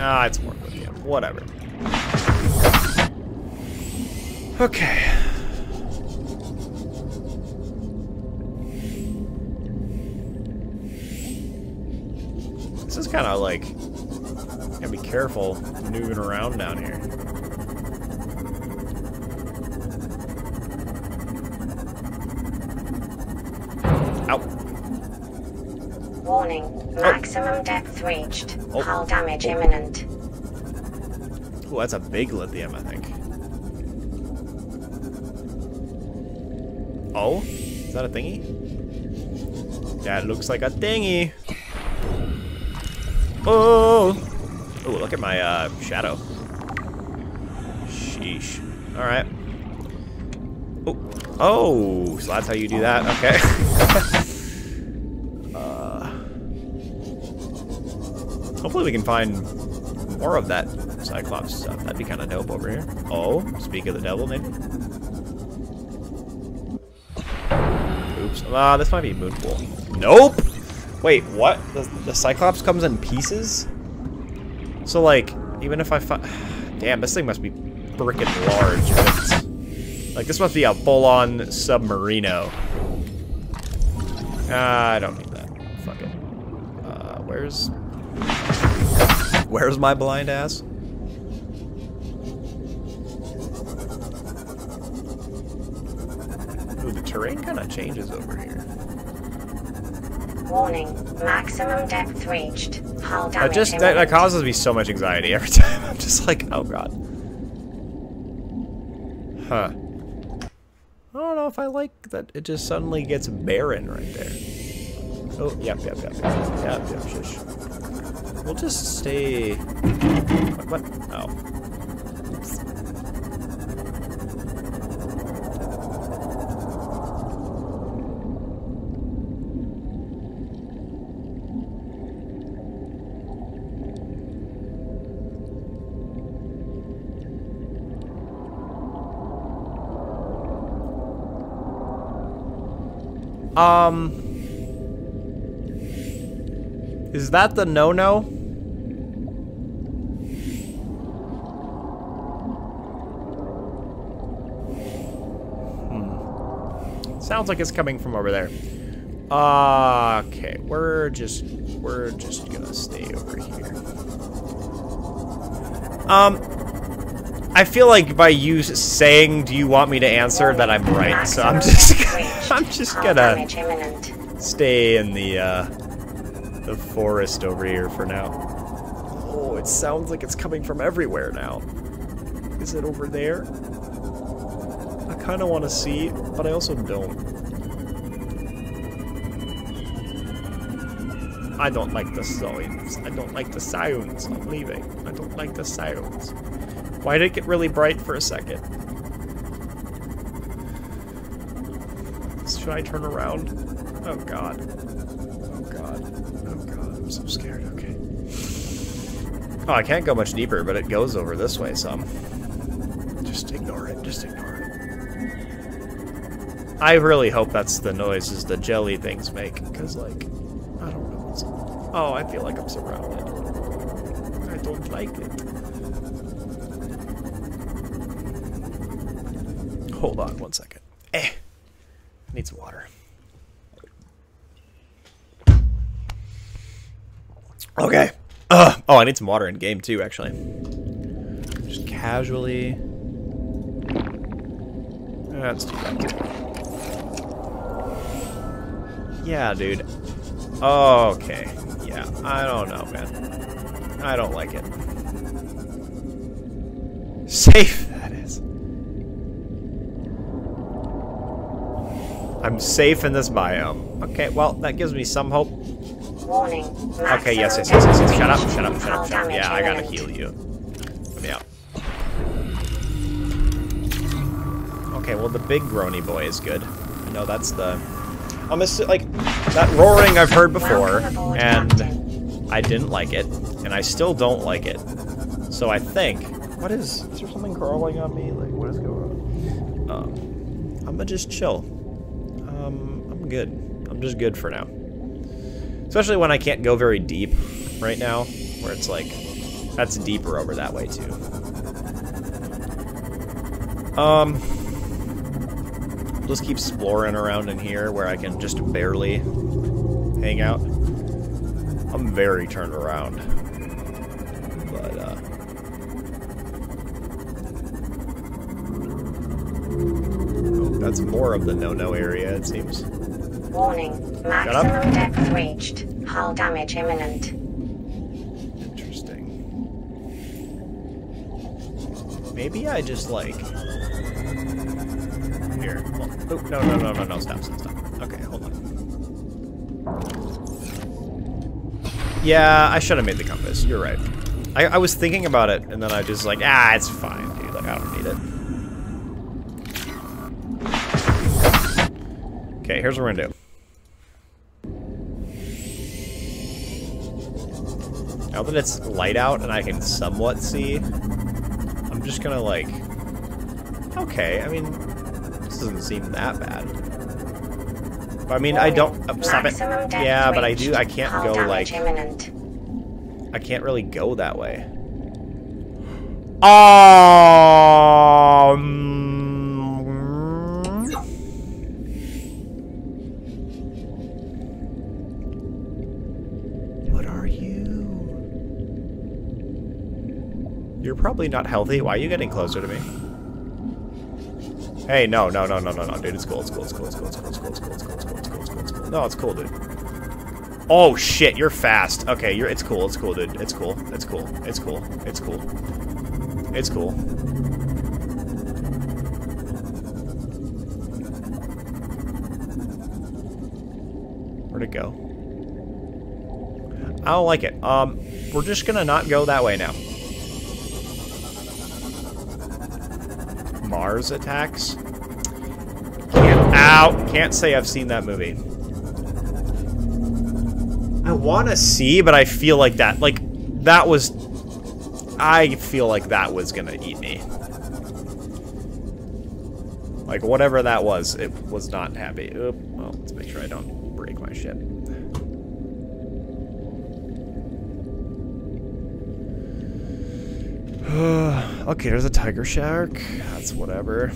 Ah, it's more lithium. Whatever. Okay. This is kind of like, gotta be careful moving around down here. Maximum depth reached. Oh. Hull damage imminent. Oh, that's a big lithium, I think. Oh? Is that a thingy? That looks like a thingy. Oh! Oh, look at my uh, shadow. Sheesh. Alright. Oh. Oh, so that's how you do that. Okay. hopefully we can find more of that Cyclops stuff. That'd be kind of dope over here. Oh, speak of the devil, maybe? Oops. Ah, this might be Moonpool. Nope! Wait, what? The, the Cyclops comes in pieces? So, like, even if I find... Damn, this thing must be frickin' large. Like, this must be a full-on submarino. Ah, I don't need that. Fuck it. Uh, where's... Where's my blind ass? Ooh, the terrain kind of changes over here. Warning. Maximum depth reached. Hull That just that, that causes me so much anxiety every time. I'm just like, oh god. Huh. I don't know if I like that it just suddenly gets barren right there. Oh, yep, yep, yep, yep, yep, yep, shush. We'll just stay. What? Oh. Um. Is that the no-no? Sounds like it's coming from over there. Uh, okay, we're just we're just gonna stay over here. Um, I feel like by you saying, "Do you want me to answer?" that I'm right. So I'm just. I'm just gonna stay in the uh, the forest over here for now. Oh It sounds like it's coming from everywhere now. Is it over there? I kind of want to see, but I also don't. I don't like the sounds. I don't like the sounds. I'm leaving. I don't like the sounds. Why did it get really bright for a second? Should I turn around? Oh god. Oh god. Oh god. I'm so scared. Okay. Oh, I can't go much deeper, but it goes over this way some. I really hope that's the noises the jelly things make, because, like, I don't know what's... Oh, I feel like I'm surrounded. I don't like it. Hold on one second. Eh. Need some water. Okay. Ugh. Oh, I need some water in game too, actually. Just casually. That's too bad. Yeah, dude. Okay. Yeah, I don't know, man. I don't like it. Safe, that is. I'm safe in this biome. Okay, well, that gives me some hope. Warning. Okay, yes, yes, yes, yes, yes. Shut up, shut up, shut up, shut up. Yeah, I gotta heal you. Let me out. Okay, well, the big groany boy is good. I know that's the... I'm assu- like, that roaring I've heard before, and I didn't like it, and I still don't like it. So I think... What is... Is there something crawling on me? Like, what is going on? Um, I'm gonna just chill. Um, I'm good. I'm just good for now. Especially when I can't go very deep right now, where it's like, that's deeper over that way too. Um, just keep exploring around in here where I can just barely hang out. I'm very turned around. But, uh... oh, That's more of the no-no area, it seems. Warning. up. Maximum depth reached. Hull damage imminent. Interesting. Maybe I just like. Oh, no, no, no, no, no, stop, stop, stop. Okay, hold on. Yeah, I should have made the compass. You're right. I, I was thinking about it, and then I just like, ah, it's fine, dude. Like, I don't need it. Okay, here's what we're gonna do. Now that it's light out and I can somewhat see, I'm just gonna like... Okay, I mean, doesn't seem that bad. But, I mean, I don't... uh, stop it. Yeah, but I do... I can't go, like... imminent. I can't really go that way. Um... What are you? You're probably not healthy. Why are you getting closer to me? Hey, no, no, no, no, no, no, dude. It's cool, it's cool, it's cool, it's cool, it's cool, it's cool, it's cool, it's cool, it's cool, it's cool, it's cool, it's cool. No, it's cool, dude. Oh shit, you're fast. Okay, you're it's cool, it's cool, dude. It's cool. It's cool. It's cool. It's cool. It's cool. Where'd it go? I don't like it. Um, we're just gonna not go that way now. Mars attacks? Can't, ow! Can't say I've seen that movie. I want to see, but I feel like that, like, that was, I feel like that was gonna eat me. Like, whatever that was, it was not happy. Okay, there's a tiger shark. That's whatever.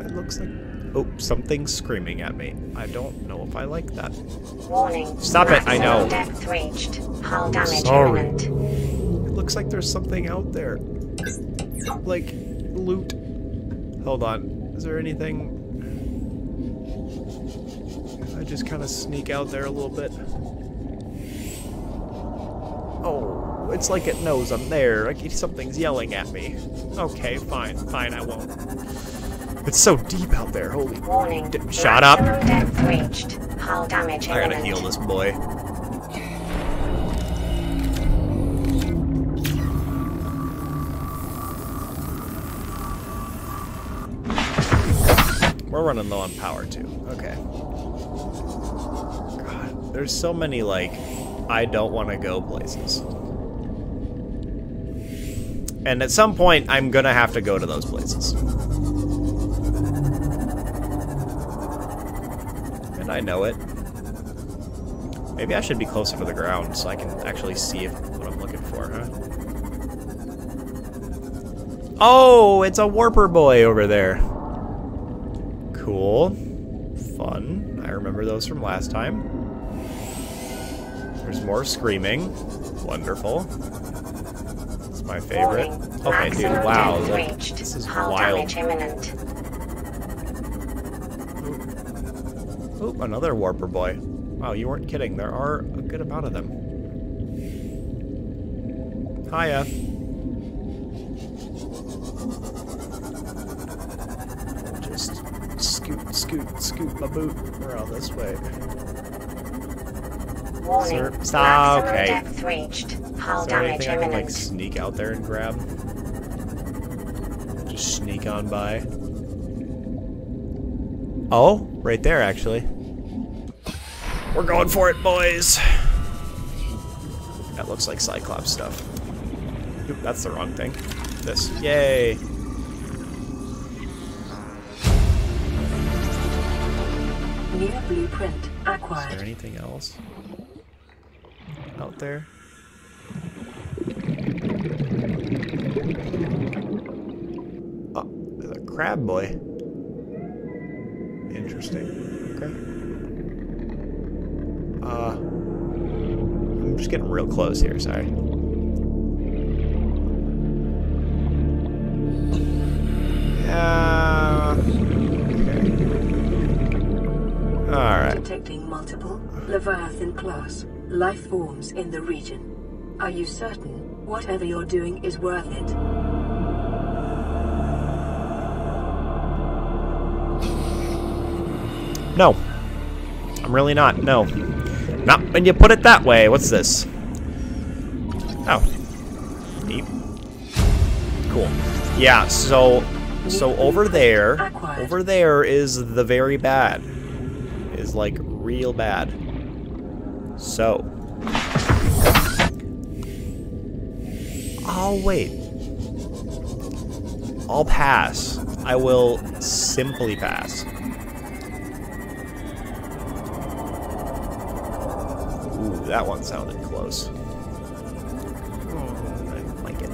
It looks like... Oh, something's screaming at me. I don't know if I like that. Warning. Stop it, I know. Depth reached. Hull damage Sorry. imminent. It looks like there's something out there. Like, loot. Hold on. Is there anything... I just kind of sneak out there a little bit. It's like it knows I'm there. Like something's yelling at me. Okay, fine, fine, I won't. It's so deep out there. Holy. Warning. D- shut up. Maximum reached. Hull damage I gotta imminent. heal this boy. We're running low on power too. Okay. God, there's so many like I don't want to go places. And at some point, I'm gonna have to go to those places. And I know it. Maybe I should be closer to the ground so I can actually see if, what I'm looking for, huh? Oh, it's a warper boy over there. Cool. Fun. I remember those from last time. There's more screaming. Wonderful. My favorite. Okay, dude, wow. that- this is wild. Oop, another warper boy. Wow, you weren't kidding. There are a good amount of them. Hiya. Just scoot, scoot, scoot my boot around this way. Warning. Sir, stop, okay. Depth reached. Hull Is there damage anything I can like sneak out there and grab? Just sneak on by. Oh, right there actually. We're going for it, boys. That looks like Cyclops stuff. Oop, that's the wrong thing. This. Yay. New blueprint acquired. Is there anything else out there? Oh, there's a crab boy. Interesting. Okay. Uh, I'm just getting real close here. Sorry. Yeah. Okay. All right. Detecting multiple Leviathan class life forms in the region. Are you certain whatever you're doing is worth it? No. I'm really not. No. Not when you put it that way. What's this? Oh. Neat. Cool. Yeah, so so over there, over there is the very bad. Is like real bad. So. I'll wait. I'll pass. I will simply pass. That one sounded close. I like it.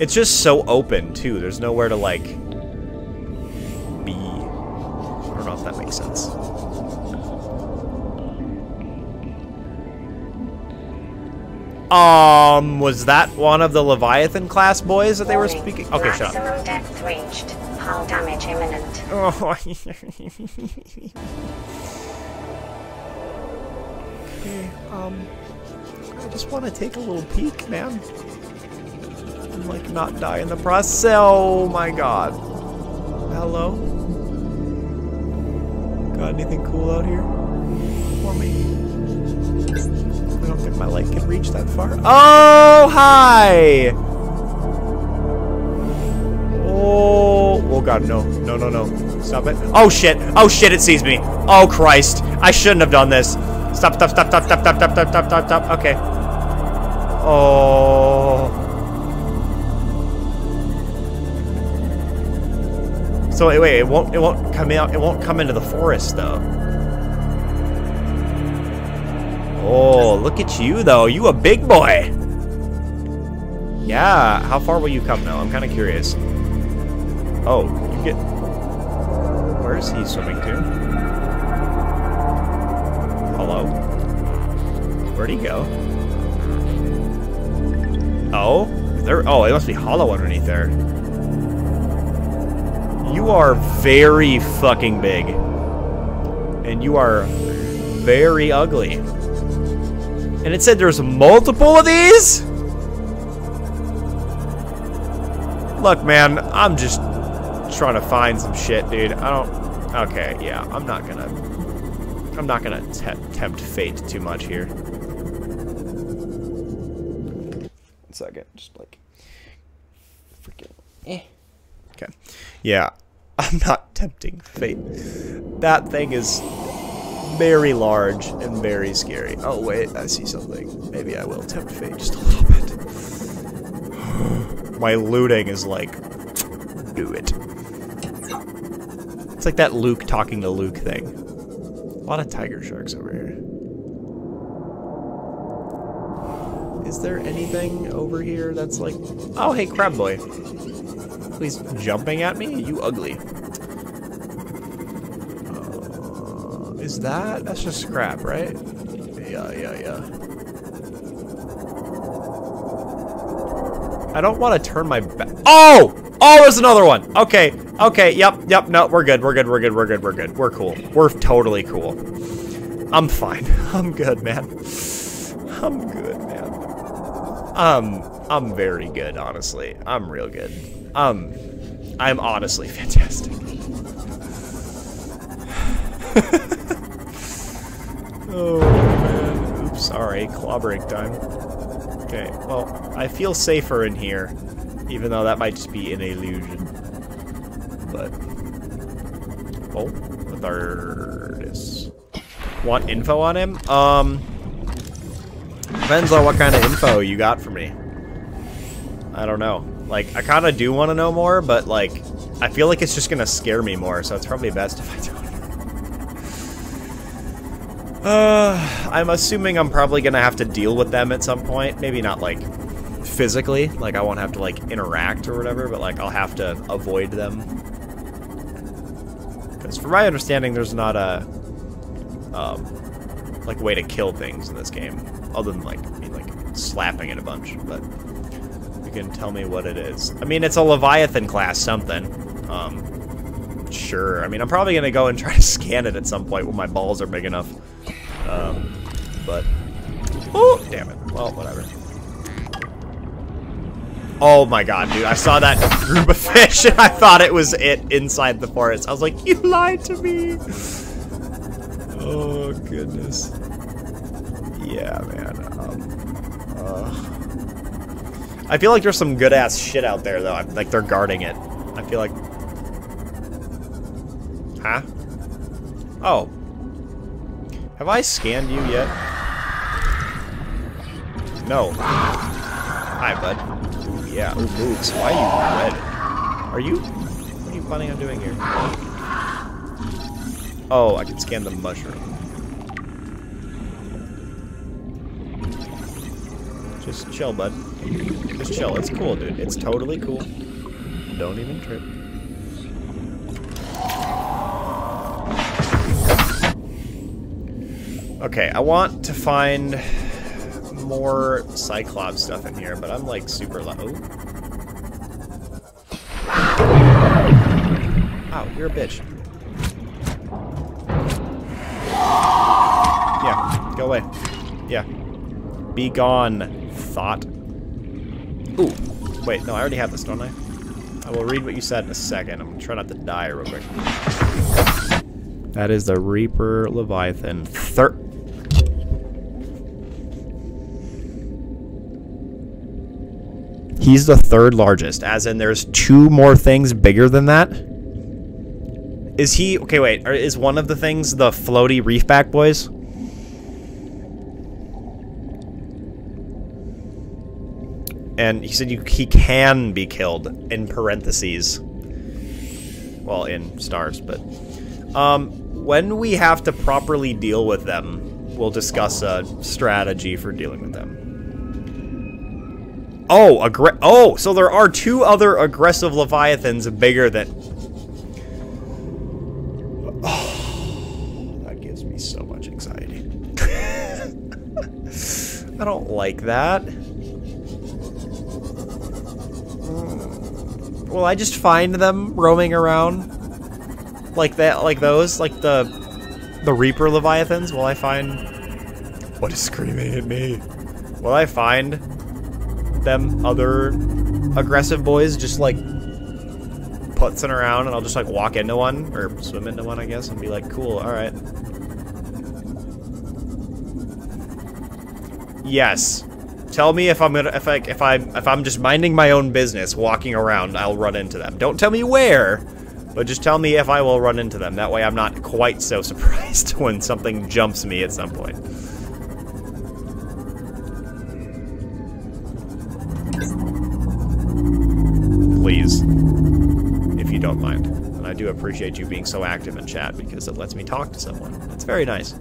It's just so open, too. There's nowhere to, like, be. I don't know if that makes sense. Um, was that one of the Leviathan class boys that they were speaking? Okay, shut up. Depth reached. Hull damage imminent. Oh. um, I just want to take a little peek, man. And, like, not die in the process. Oh my god. Hello? Got anything cool out here? For me? I don't think my light can reach that far. Oh, hi! Oh, oh god, no. No, no, no. Stop it. Oh shit. Oh shit, it sees me. Oh Christ. I shouldn't have done this. Stop, stop, stop, stop, stop, stop, stop, stop, stop, stop, stop. Okay. Oh. So wait, it won't it won't come out it won't come into the forest though. Oh, look at you though. You a big boy. Yeah, how far will you come now? I'm kind of curious. Oh, you get. Where is he swimming to? Where'd he go? Oh? There. Oh, it must be hollow underneath there. You are very fucking big. And you are very ugly. And it said there's multiple of these? Look, man, I'm just trying to find some shit, dude. I don't... Okay, yeah, I'm not gonna... I'm not gonna te tempt fate too much here. Second, just like... Freaking... Eh. Okay. Yeah, I'm not tempting fate. That thing is very large and very scary. Oh, wait, I see something. Maybe I will tempt fate just a little bit. My looting is like, do it. It's like that Luke talking to Luke thing. A lot of tiger sharks over here. Is there anything over here that's like... Oh, hey, crab boy. He's jumping at me? You ugly. Uh, is that? That's just scrap, right? Yeah, yeah, yeah. I don't want to turn my back. Oh! Oh, there's another one. Okay. Okay. Yep. Yep. No, we're good. We're good. We're good. We're good. We're good. We're cool. We're totally cool. I'm fine. I'm good, man. I'm good. Um, I'm very good, honestly. I'm real good. Um, I'm honestly fantastic. oh, man. Oops, sorry. Claw break time. Okay, well, I feel safer in here, even though that might just be an illusion. But, oh, with artist. Want info on him? Um, depends on what kind of info you got for me. I don't know. Like, I kind of do want to know more, but like, I feel like it's just gonna scare me more, so it's probably best if I don't. Uh, I'm assuming I'm probably gonna have to deal with them at some point. Maybe not like physically, like I won't have to like interact or whatever, but like I'll have to avoid them. Because from my understanding, there's not a um, like way to kill things in this game, other than like like slapping it a bunch. But you can tell me what it is. I mean, it's a Leviathan class something. Um, sure. I mean, I'm probably gonna go and try to scan it at some point when my balls are big enough. Um, but oh, damn it. Well, whatever. Oh my god, dude! I saw that group of fish and I thought it was it inside the forest. I was like, you lied to me. Oh goodness. Yeah, man. Um, uh, I feel like there's some good ass shit out there though. I'm, like they're guarding it. I feel like. Huh? Oh. Have I scanned you yet? No. Hi, bud. Ooh, yeah. Ooh, boobs. Why are you red? Are you? What are you planning on doing here? Oh, I can scan the mushroom. Just chill, bud. Just chill. It's cool, dude. It's totally cool. Don't even trip. Okay, I want to find more Cyclops stuff in here, but I'm like super low. Oh, you're a bitch. Yeah, go away. Yeah. Be gone, thought. Ooh, wait, no, I already have this, don't I? I will read what you said in a second. I'm gonna try not to die real quick. That is the Reaper Leviathan. Thir- He's the third largest, as in there's two more things bigger than that. Is he okay? Wait, is one of the things the floaty reefback boys? And he said you, he can be killed in parentheses. Well, in stars, but um, when we have to properly deal with them, we'll discuss a strategy for dealing with them. Oh, aggr oh, so there are two other aggressive leviathans bigger than. That gives me so much anxiety. I don't like that. Will I just find them roaming around like that, like those, like the the Reaper leviathans? Will I find What is screaming at me? Will I find them other aggressive boys just like putzing around and I'll just like walk into one or swim into one I guess and be like cool alright yes tell me if I'm gonna if I if I if I'm just minding my own business walking around I'll run into them don't tell me where but just tell me if I will run into them that way I'm not quite so surprised when something jumps me at some point please, if you don't mind. And I do appreciate you being so active in chat because it lets me talk to someone. It's very nice.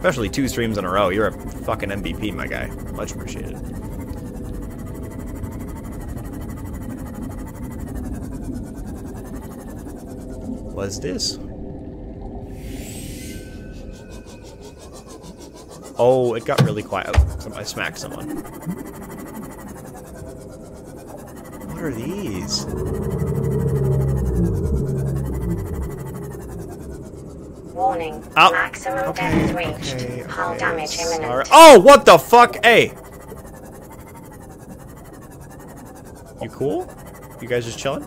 Especially two streams in a row. You're a fucking MVP, my guy. Much appreciated. What's this? Oh, it got really quiet. I smacked someone. What are these? Warning. Oh, Maximum okay, depth reached. okay, Hull okay, damage sorry. Oh, what the fuck? Hey! You cool? You guys just chilling?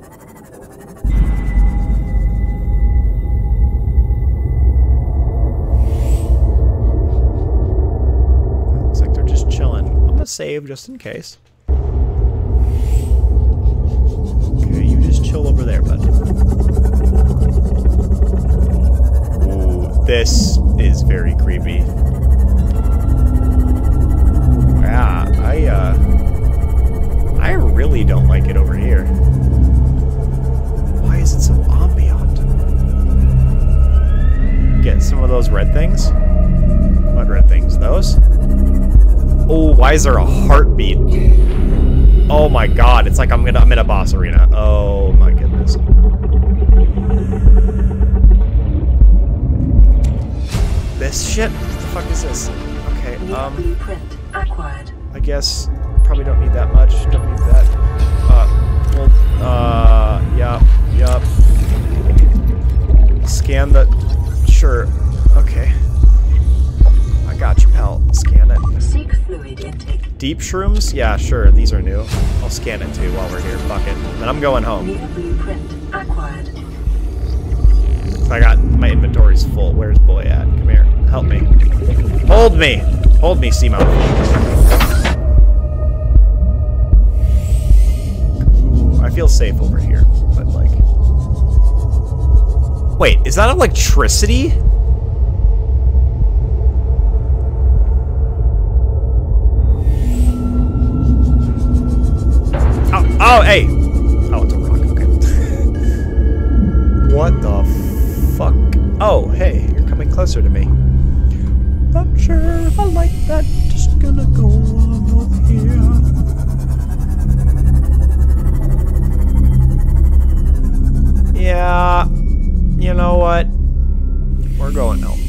Looks like they're just chilling. I'm gonna save just in case. This is very creepy. Yeah, I, uh... I really don't like it over here. Why is it so ambient? Get some of those red things? What red things? Those? Oh, why is there a heartbeat? Oh my god, it's like I'm gonna I'm in a boss arena. Oh my This shit? What the fuck is this? Okay, um blueprint acquired. I guess probably don't need that much. Don't need that. Uh well uh yup, yup. Scan the sure. Okay. I got you, pal. Scan it. Seek fluid intake. Deep shrooms? Yeah, sure. These are new. I'll scan it too while we're here. Fuck it. Then I'm going home. Blueprint acquired. I got my inventory's full. Where's boy at? Come here. Help me. Hold me. Hold me. Ooh, I feel safe over here, but like. Wait, is that electricity? Oh, oh, hey! Oh, it's a rock, okay. what the fuck? Oh, hey, you're coming closer to me. Sure if I like that. Just gonna go on over here. Yeah, you know what? We're going home.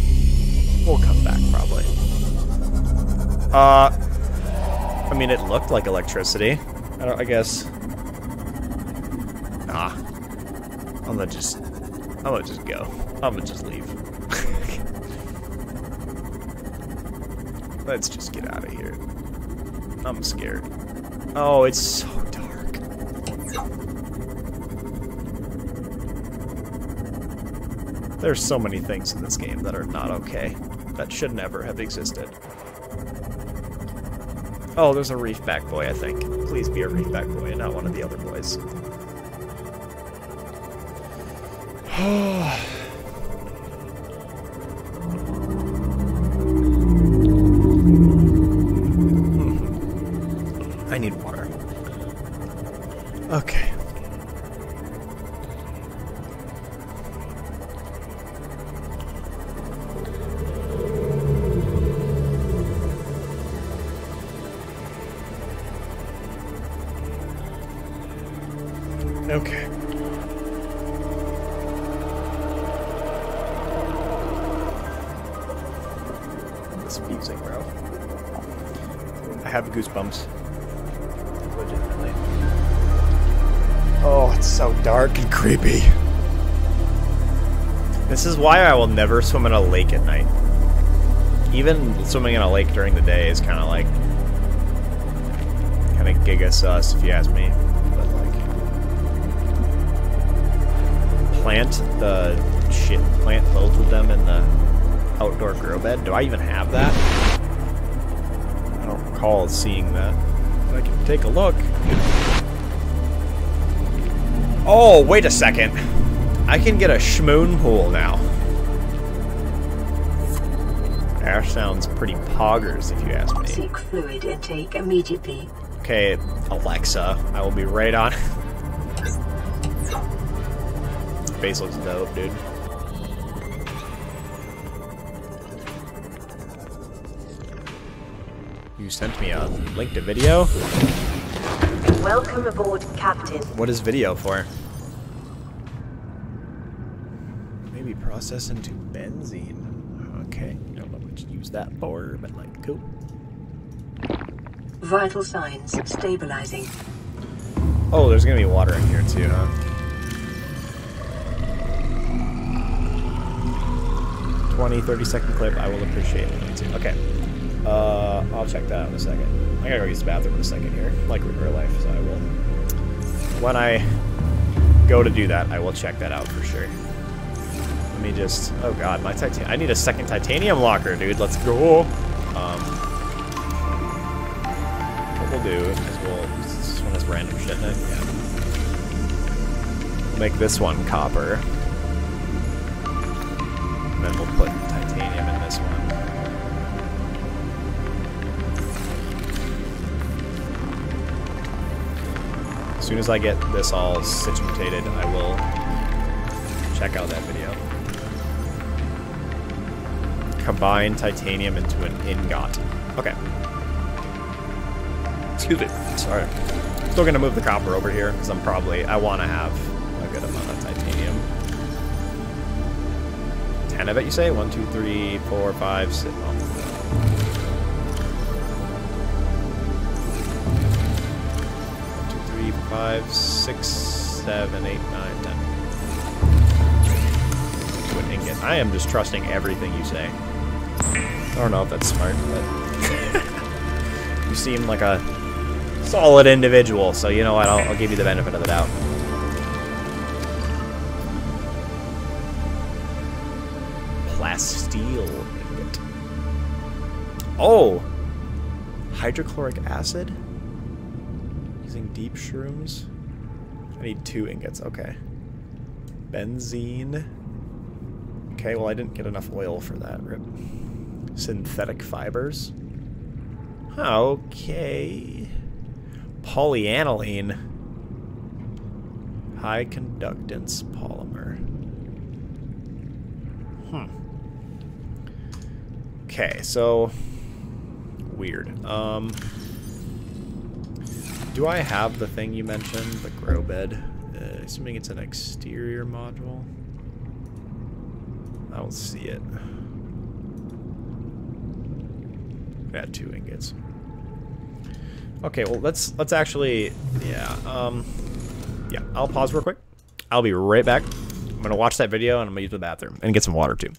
We'll come back probably. Uh, I mean, it looked like electricity. I don't. I guess. Nah. I'm gonna just. I'm gonna just go. I'm gonna just leave. Let's just get out of here. I'm scared. Oh, it's so dark. There's so many things in this game that are not okay. That should never have existed. Oh, there's a reefback boy, I think. Please be a reefback boy and not one of the other boys. never swim in a lake at night. Even swimming in a lake during the day is kind of like kind of giga sus if you ask me. But like plant the shit, plant both of them in the outdoor grow bed. Do I even have that? I don't recall seeing that. But I can take a look. Oh, wait a second. I can get a schmoon pool now. Sounds pretty poggers, if you ask me. Seek fluid intake immediately. Okay, Alexa, I will be right on. Base looks dope, dude. You sent me a link to video? Welcome aboard, Captain. What is video for? Maybe process into benzene. Okay, don't know what you use that for, but like, cool. Vital signs stabilizing. Oh, there's gonna be water in here too, huh? Twenty, 30 second clip, I will appreciate it. Okay. Uh, I'll check that out in a second. I gotta go use the bathroom in a second here, like in real life, so I will. When I go to do that, I will check that out for sure. Let me just, oh god, my titan, I need a second titanium locker, dude, let's go. Um, what we'll do is we'll, this one has random shit it, yeah. We'll make this one copper. And then we'll put titanium in this one. As soon as I get this all situated, I will check out that video. Combine titanium into an ingot. Okay. Excuse me. Sorry. Still gonna move the copper over here because I'm probably I want to have a good amount of titanium. Ten of it, you say? One, two, three, four, five, six. Oh. Five, six, seven, eight, nine, ten. To an ingot. I am just trusting everything you say. I don't know if that's smart, but you seem like a solid individual, so you know what? I'll, I'll give you the benefit of the doubt. Plasteel ingot. Oh! Hydrochloric acid? Using deep shrooms? I need two ingots, okay. Benzene. Okay, well I didn't get enough oil for that, rip. Synthetic fibers. Okay. Polyaniline. High conductance polymer. Hmm. Okay, so weird. Um Do I have the thing you mentioned, the grow bed? Uh, assuming it's an exterior module. I don't see it. Yeah, two ingots. Okay, well let's let's actually yeah, um yeah, I'll pause real quick. I'll be right back. I'm gonna watch that video and I'm gonna use the bathroom and get some water too.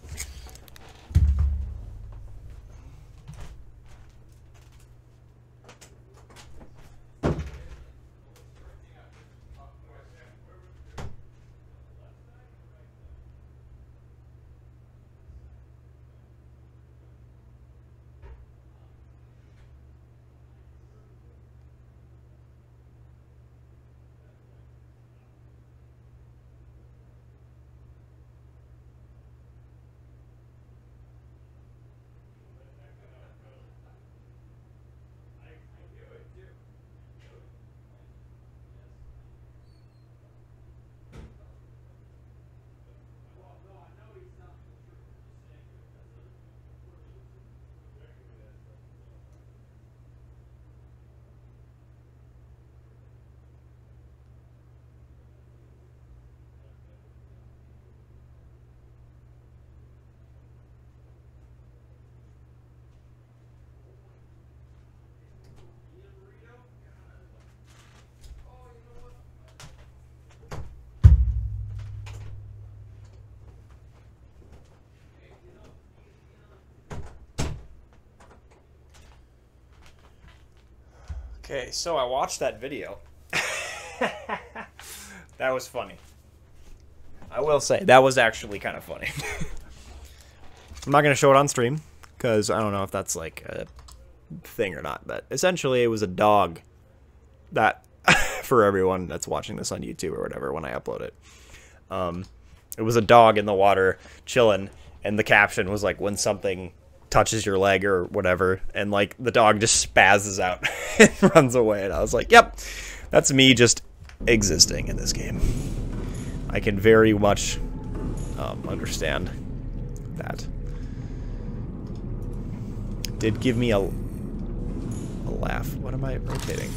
Okay, so I watched that video. that was funny. I will say, that was actually kind of funny. I'm not going to show it on stream, because I don't know if that's like a thing or not, but essentially it was a dog that, for everyone that's watching this on YouTube or whatever when I upload it, um, it was a dog in the water chilling, and the caption was like, when something touches your leg or whatever, and like the dog just spazzes out and runs away. And I was like, yep, that's me just existing in this game. I can very much um, understand that. Did give me a, a laugh. What am I rotating?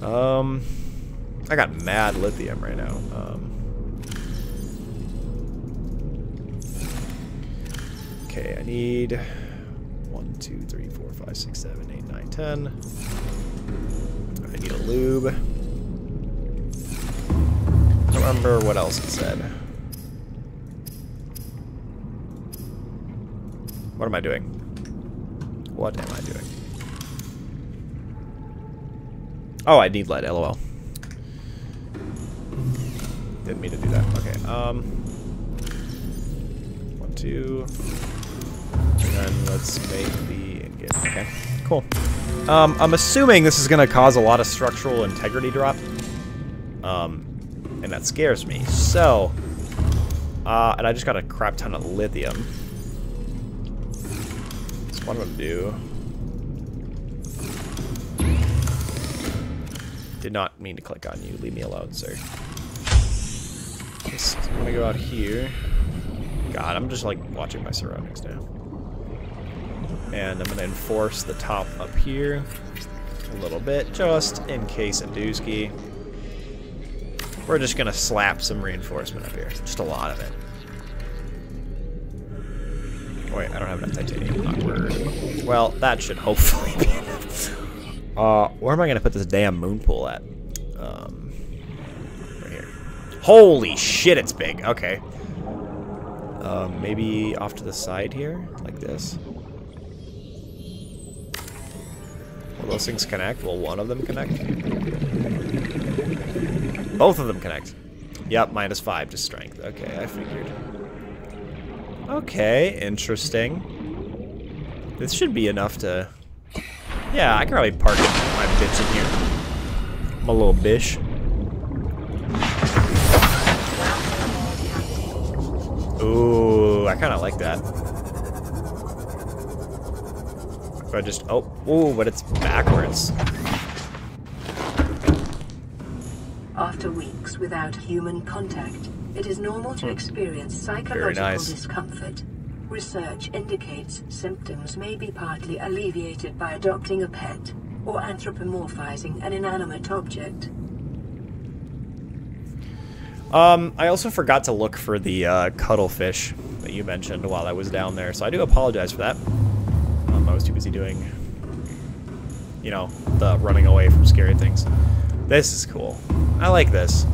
Um, I got mad lithium right now. Um, Okay, I need one, two, three, four, five, six, seven, eight, nine, ten. I need a lube. I don't remember what else it said. What am I doing? What am I doing? Oh, I need lead, lol. Didn't mean to do that. Okay, um... One, two... And let's make the. Okay, cool. Um, I'm assuming this is going to cause a lot of structural integrity drop. Um, and that scares me. So, uh, and I just got a crap ton of lithium. So what I'm going to do... Did not mean to click on you. Leave me alone, sir. Just want to go out here. God, I'm just like watching my surroundings now. And I'm going to enforce the top up here a little bit, just in case a dooski. We're just going to slap some reinforcement up here. Just a lot of it. Wait, I don't have enough titanium. Awkward. Well, that should hopefully be enough. Uh, where am I going to put this damn moon pool at? Um, right here. Holy shit, it's big. Okay. Um, maybe off to the side here, like this. Will those things connect? Will one of them connect? Both of them connect. Yep, minus five to strength. Okay, I figured. Okay, interesting. This should be enough to... Yeah, I can probably park my bitch in here. My little bish. Ooh, I kind of like that. If I just, oh, ooh, but it's backwards. After weeks without human contact, it is normal to experience psychological nice. discomfort. Research indicates symptoms may be partly alleviated by adopting a pet or anthropomorphizing an inanimate object. Um, I also forgot to look for the uh, cuttlefish that you mentioned while I was down there, so I do apologize for that. Was too busy doing, you know, the running away from scary things. This is cool. I like this.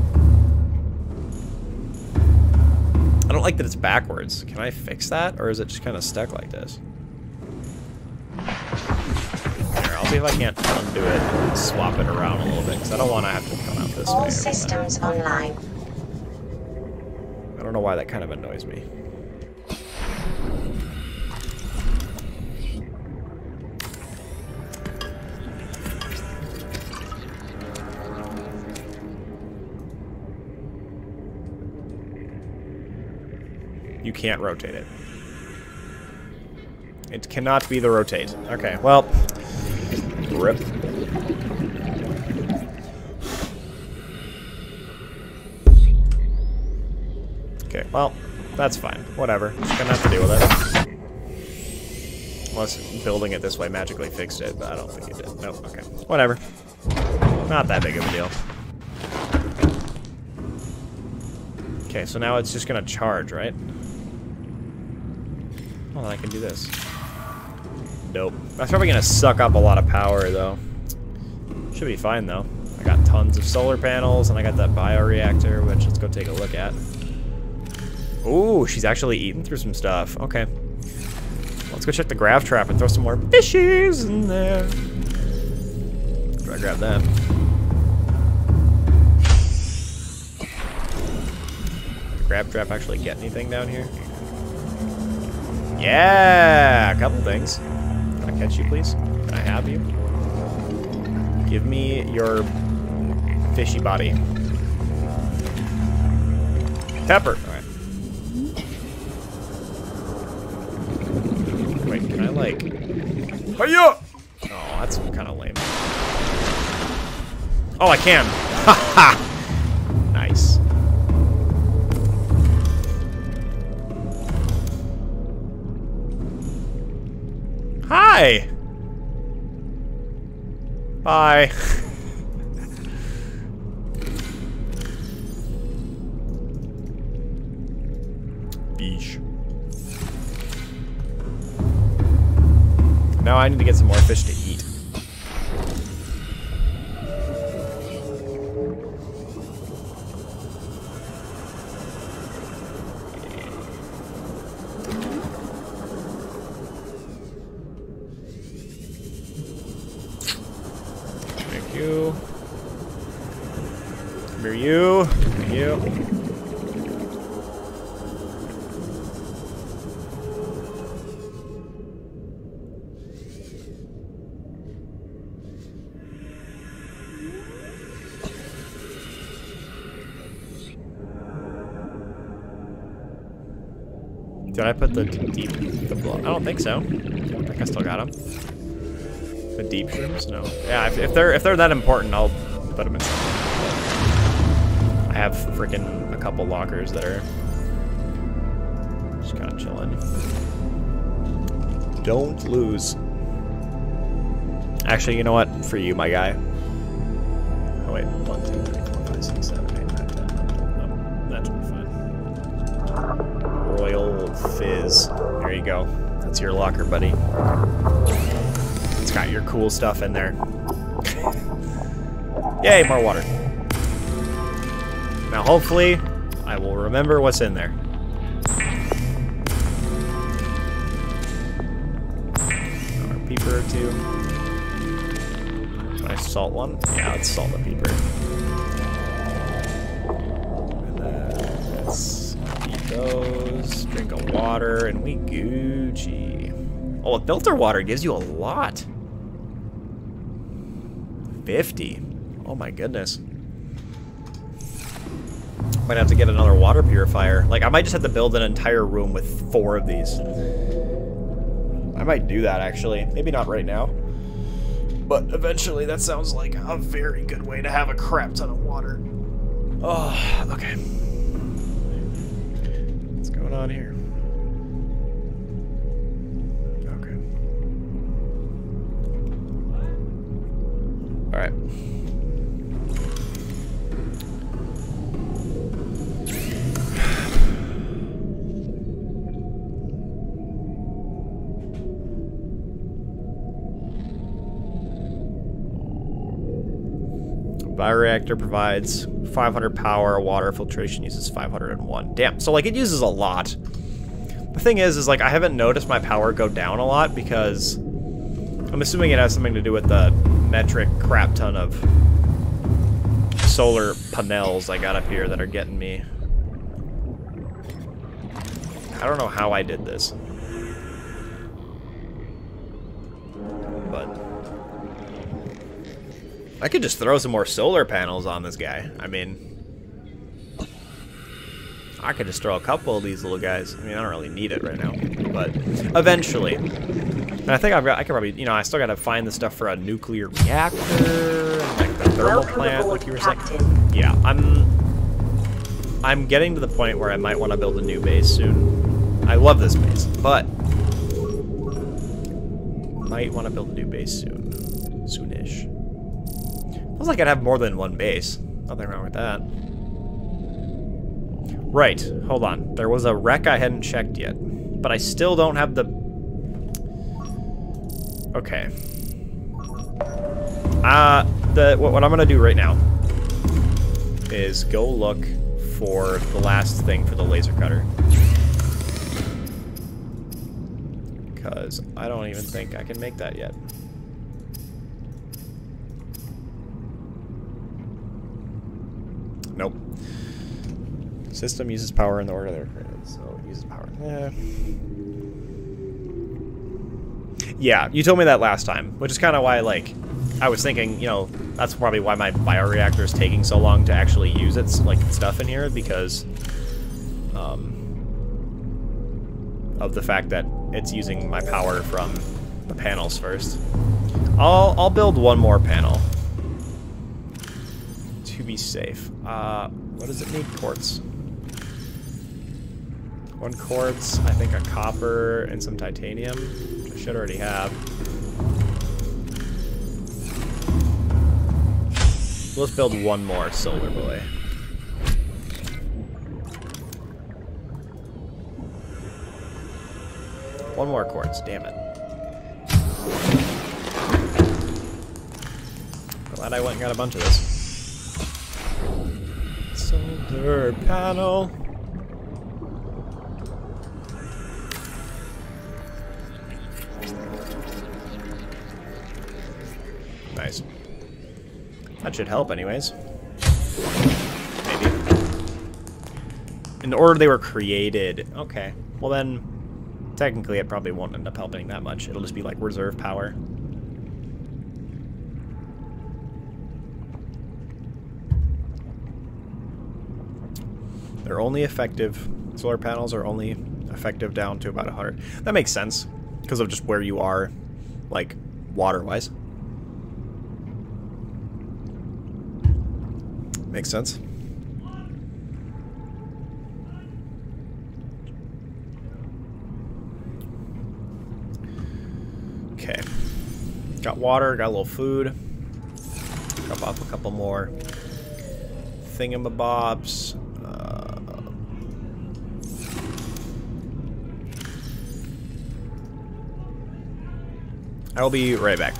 I don't like that it's backwards. Can I fix that, or is it just kind of stuck like this? Here, I'll see if I can't undo it and swap it around a little bit, because I don't want to have to come out this way. All systems online. I don't know why that kind of annoys me. You can't rotate it. It cannot be the rotate. Okay, well, rip. Okay, well, that's fine. Whatever. Just gonna have to deal with it. Unless building it this way magically fixed it, but I don't think it did. Nope, okay. Whatever. Not that big of a deal. Okay, so now it's just gonna charge, right? Oh, I can do this. Nope. That's probably gonna suck up a lot of power, though. Should be fine, though. I got tons of solar panels, and I got that bioreactor, which let's go take a look at. Ooh, she's actually eating through some stuff. Okay. Let's go check the grav trap and throw some more fishies in there. Do I grab? The grav trap actually get anything down here? Yeah, a couple things. Can I catch you, please? Can I have you? Give me your fishy body. Peeper. Right. Wait, can I like? Hiya! Oh, that's kind of lame. Oh, I can. Ha ha! Hi. Bye. Beach. Now I need to get some more fish to eat. The deep the? I don't think so. I think I still got them. The deep shrooms? No. Yeah, if, if they're if they're that important, I'll put them in. I have freaking a couple lockers that are just kind of chilling. Don't lose. Actually, you know what? For you, my guy. Oh wait, one, two, three, That's your locker, buddy. It's got your cool stuff in there. Yay, more water. Now, hopefully, I will remember what's in there. Another peeper or two. Can I salt one? Yeah, let's salt the peeper. And then let's eat those, drink a water, and we Gucci. Oh, a filter water gives you a lot. 50. Oh my goodness. Might have to get another water purifier. Like, I might just have to build an entire room with four of these. I might do that, actually. Maybe not right now. But eventually, that sounds like a very good way to have a crap ton of water. Oh, okay. Provides 500 power, water filtration uses 501. Damn, so like it uses a lot. The thing is, is like I haven't noticed my power go down a lot because I'm assuming it has something to do with the metric crap ton of solar panels I got up here that are getting me. I don't know how I did this. I could just throw some more solar panels on this guy. I mean, I could just throw a couple of these little guys. I mean, I don't really need it right now, but eventually. And I think I've got, I could probably, you know, I still got to find the stuff for a nuclear reactor, like the thermal plant, like you were saying. Yeah, I'm, I'm getting to the point where I might want to build a new base soon. I love this base, but might want to build a new base soon. Feels like I'd have more than one base. Nothing wrong with that. Right, hold on. There was a wreck I hadn't checked yet, but I still don't have the... Okay. Uh, the what, what I'm gonna do right now is go look for the last thing for the laser cutter. Because I don't even think I can make that yet. Nope. System uses power in the order they're created, so it uses power. Eh. Yeah, you told me that last time, which is kind of why, like, I was thinking, you know, that's probably why my bioreactor is taking so long to actually use its, like, stuff in here, because, um, of the fact that it's using my power from the panels first. I'll, I'll build one more panel to be safe. Uh, what does it need? Quartz. One quartz, I think a copper, and some titanium, I should already have. Let's build one more solar boy. One more quartz, damn it. Glad I went and got a bunch of this. Solar panel. That should help anyways. Maybe. In order they were created. Okay. Well then, technically it probably won't end up helping that much. It'll just be like reserve power. They're only effective, solar panels are only effective down to about 100. That makes sense, because of just where you are, like, water-wise. Makes sense. Okay. Got water, got a little food. Drop off a couple more thingamabobs. Uh, I will be right back.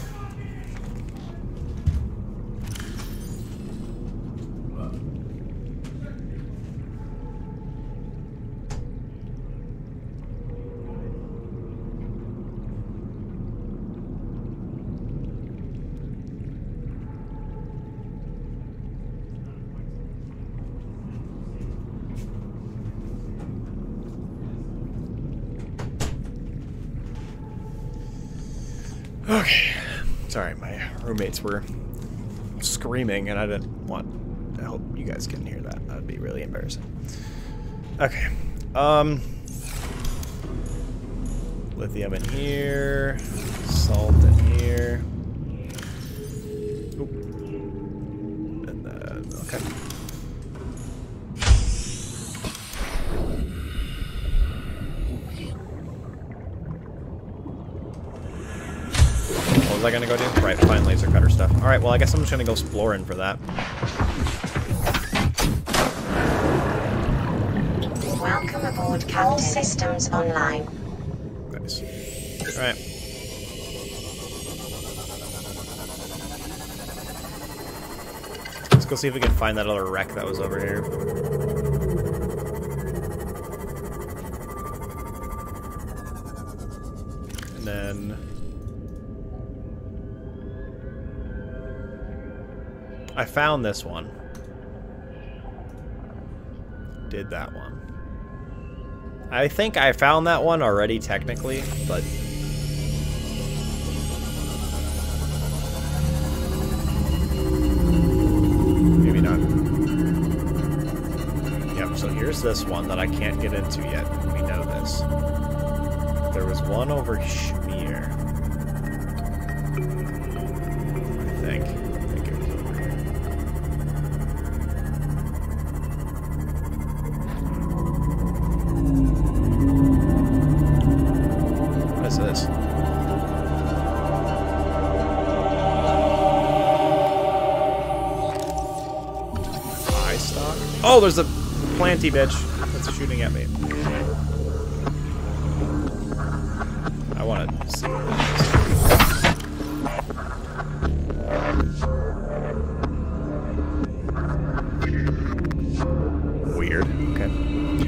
Okay. Sorry, my roommates were screaming and I didn't want I hope you guys can hear that. That would be really embarrassing. Okay. Um lithium in here, salt in here. Well I guess I'm just gonna go exploring for that. Welcome aboard, Captain. All systems online. Nice. Alright. Let's go see if we can find that other wreck that was over here. And then... I found this one. Did that one. I think I found that one already, technically, but... Maybe not. Yep, so here's this one that I can't get into yet. We know this. There was one over Oh, there's a planty bitch that's shooting at me. I want to see what. Weird. Okay.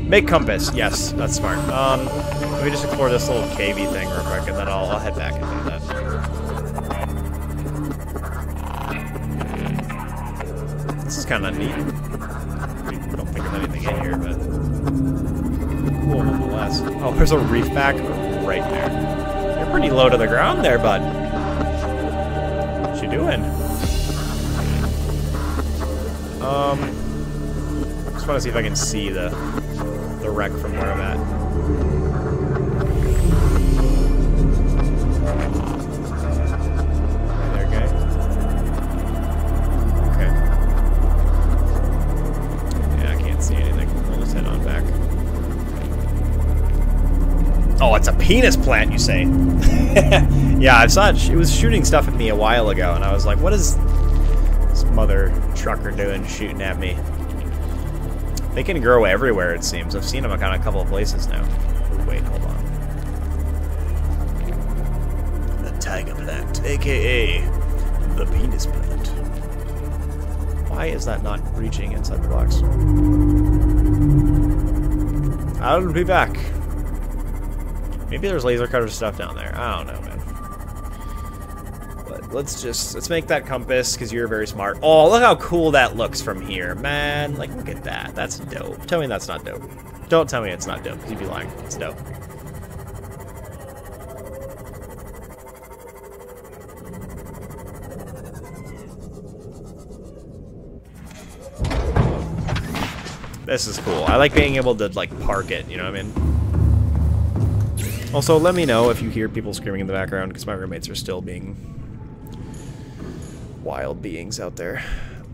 Make compass. Yes, that's smart. Um, Let me just explore this little cavey thing real quick, and then I'll, I'll head back and do that. This is kind of neat. Here, but nonetheless. Oh, there's a Reefback right there. You're pretty low to the ground there, bud. What you doing? Um, just want to see if I can see the the wreck from where I'm at. Penis plant, you say? yeah, I saw it. It was shooting stuff at me a while ago, and I was like, what is this mother trucker doing shooting at me? They can grow everywhere, it seems. I've seen them on a couple of places now. Wait, hold on. The tiger plant, aka the penis plant. Why is that not reaching inside the box? I'll be back. Maybe there's laser cutter stuff down there. I don't know, man. But let's just let's make that compass because you're very smart. Oh, look how cool that looks from here, man! Like, look at that. That's dope. Tell me that's not dope. Don't tell me it's not dope because you'd be lying. It's dope. This is cool. I like being able to like park it. You know what I mean? Also, let me know if you hear people screaming in the background because my roommates are still being wild beings out there.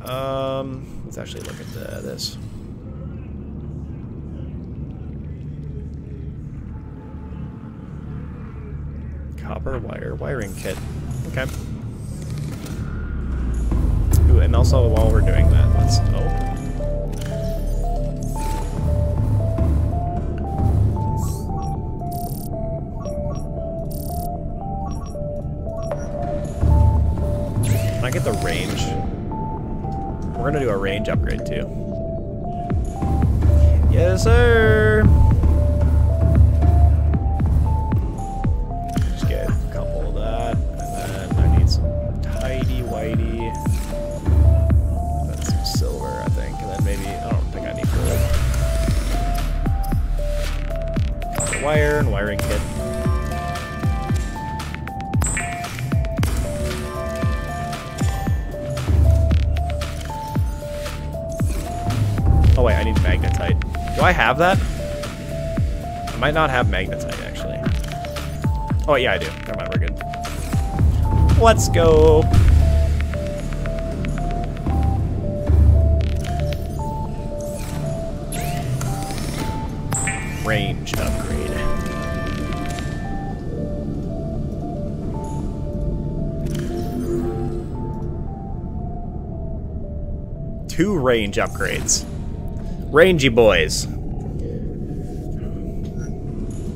Um, let's actually look at the, this. Copper wire wiring kit. Okay. That? I might not have magnetite, actually. Oh, yeah, I do. Never mind, we're good. Let's go. Range upgrade. Two range upgrades. Rangy boys.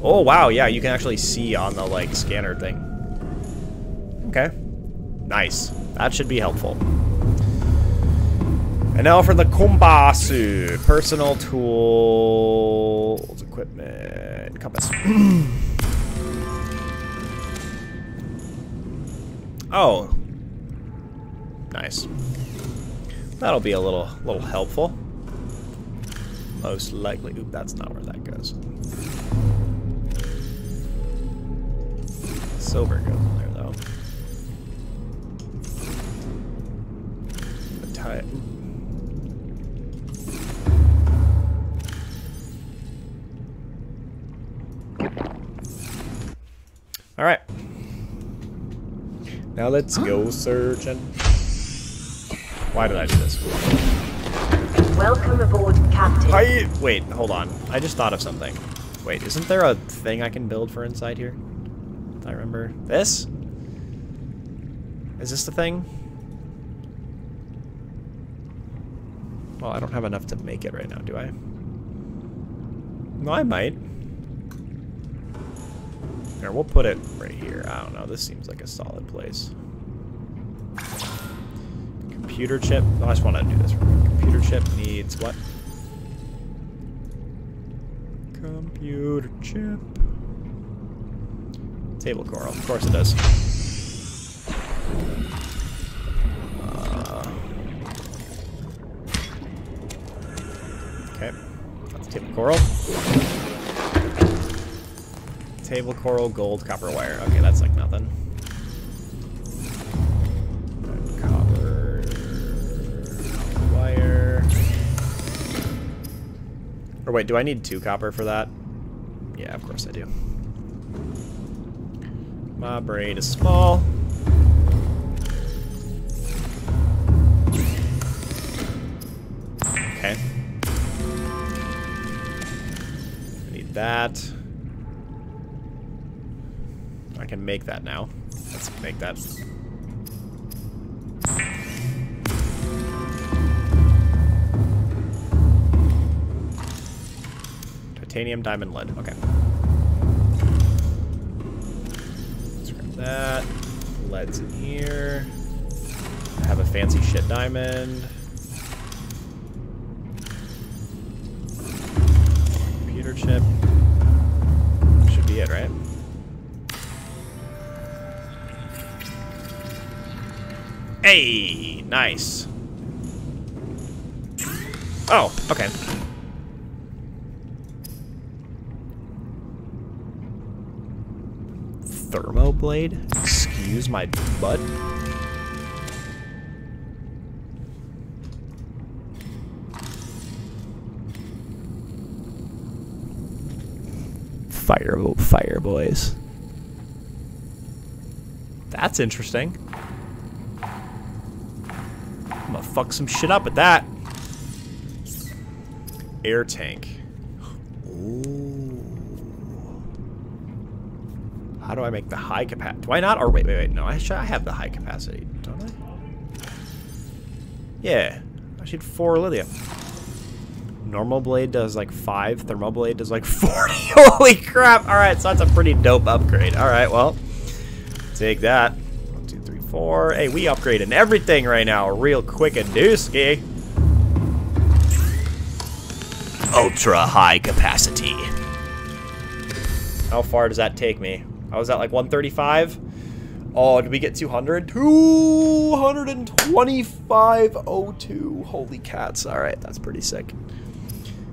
Oh, wow, yeah, you can actually see on the, like, scanner thing. Okay. Nice. That should be helpful. And now for the Kombasu. Personal tools, equipment, compass. oh. Nice. That'll be a little, little helpful most likely. Oop, that's not where that goes. Silver goes in there, though. The. All right. Now let's go searching. Why did I do this? Welcome aboard, Captain. I wait, hold on. I just thought of something. Wait, isn't there a thing I can build for inside here? Remember this. Is this the thing? Well, I don't have enough to make it right now, do I? No, I might. Here, we'll put it right here. I don't know. This seems like a solid place. Computer chip. Oh, I just want to do this. Computer chip needs what? Computer chip. Table coral. Of course it does. Uh, okay. That's table coral. Table coral, gold, copper wire. Okay, that's like nothing. Copper wire. Or wait, do I need two copper for that? Yeah, of course I do. My brain is small. Okay. I need that. I can make that now. Let's make that. Titanium, diamond, lead. Okay. That. Lead's in here. I have a fancy shit diamond. Computer chip. Should be it, right? Hey, nice. Oh, okay. Thermoblade? Excuse my butt? Fire, oh, fire boys. That's interesting. I'm gonna fuck some shit up at that. Air tank. Ooh. How do I make the high capacity? Do I not? Or wait, wait, wait. No, I should. I have the high capacity, don't I? Yeah. I should four lithium. Normal blade does like five. Thermal blade does like 40. Holy crap. All right, so that's a pretty dope upgrade. All right, well, take that. One, two, three, four. Hey, we upgrading everything right now. Real quick and dooski. Ultra high capacity. How far does that take me? I was at like 135. Oh, did we get 200? 225.02. Holy cats. All right, that's pretty sick.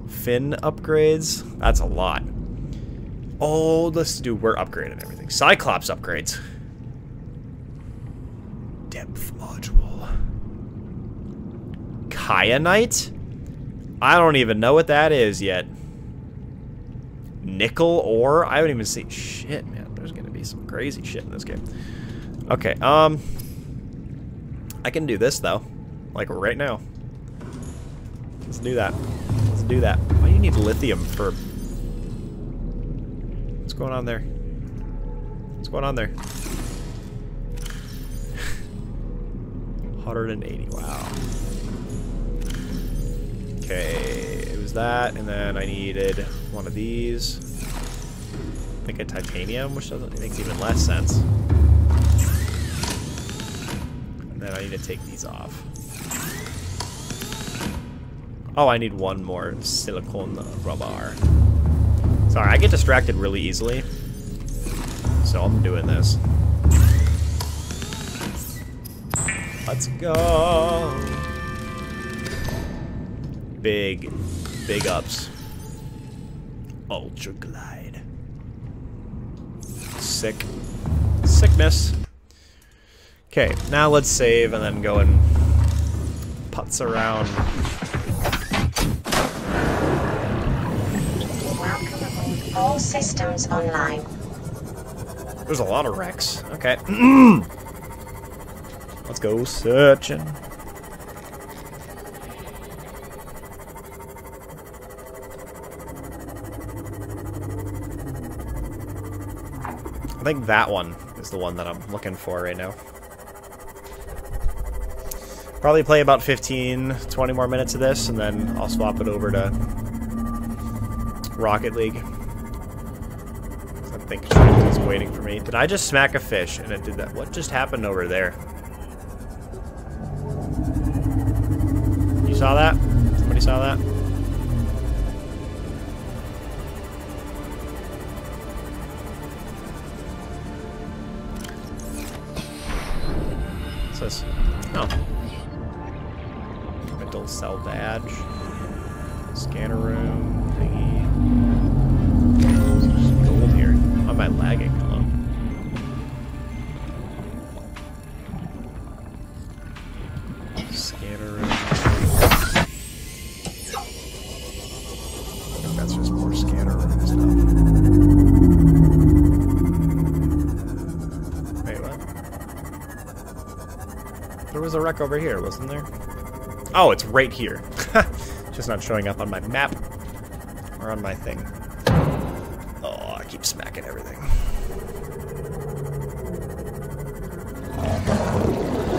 Fin upgrades. That's a lot. Oh, let's do, we're upgrading everything. Cyclops upgrades. Depth module. Kyanite? I don't even know what that is yet. Nickel ore? I haven't even seen shit, man. Be some crazy shit in this game. Okay, um I can do this though. Like right now. Let's do that. Let's do that. Why do you need lithium for What's going on there? What's going on there? 180, wow. Okay, it was that, and then I needed one of these. A titanium, which doesn't makes even less sense. And then I need to take these off. Oh, I need one more silicone rubber. Sorry, I get distracted really easily. So I'm doing this. Let's go. Big, big ups. Ultra glide. Sick. Sickness. Okay, now let's save and then go and putz around. Welcome. All systems online. There's a lot of wrecks. Okay. let's go searching. I think that one is the one that I'm looking for right now. Probably play about 15, 20 more minutes of this, and then I'll swap it over to Rocket League. I think it's waiting for me. Did I just smack a fish and it did that? What just happened over there? You saw that? Somebody saw that? Cell badge. Scanner room thingy. Gold here. Oh, Why am I lagging? Hello. Scanner room. That's just more scanner room stuff. Wait, what? There was a wreck over here, wasn't there? Oh, it's right here. Just not showing up on my map or on my thing. Oh, I keep smacking everything.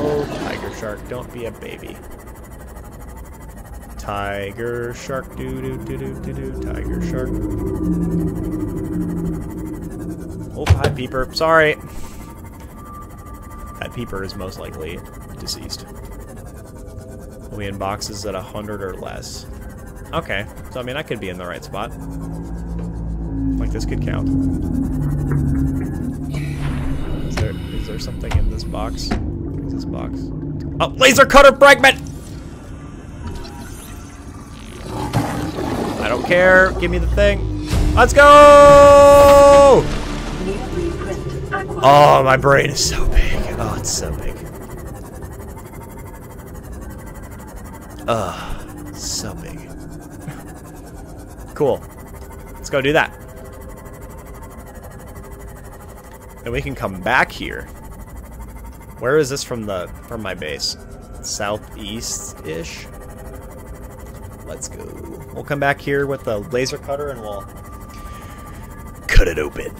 Oh, tiger shark, don't be a baby. Tiger shark, doo doo doo doo doo doo. Tiger shark. Oh, hi, peeper. Sorry. That peeper is most likely deceased. In boxes at 100 or less? Okay, so I mean, I could be in the right spot. Like, this could count. Is there, is there something in this box? What is this box? Oh, laser cutter fragment! I don't care. Give me the thing. Let's go! Oh, my brain is so big. Oh, it's so big. Ugh, so big. cool. Let's go do that. Then we can come back here. Where is this from the from my base? Southeast-ish? Let's go. We'll come back here with the laser cutter and we'll cut it open.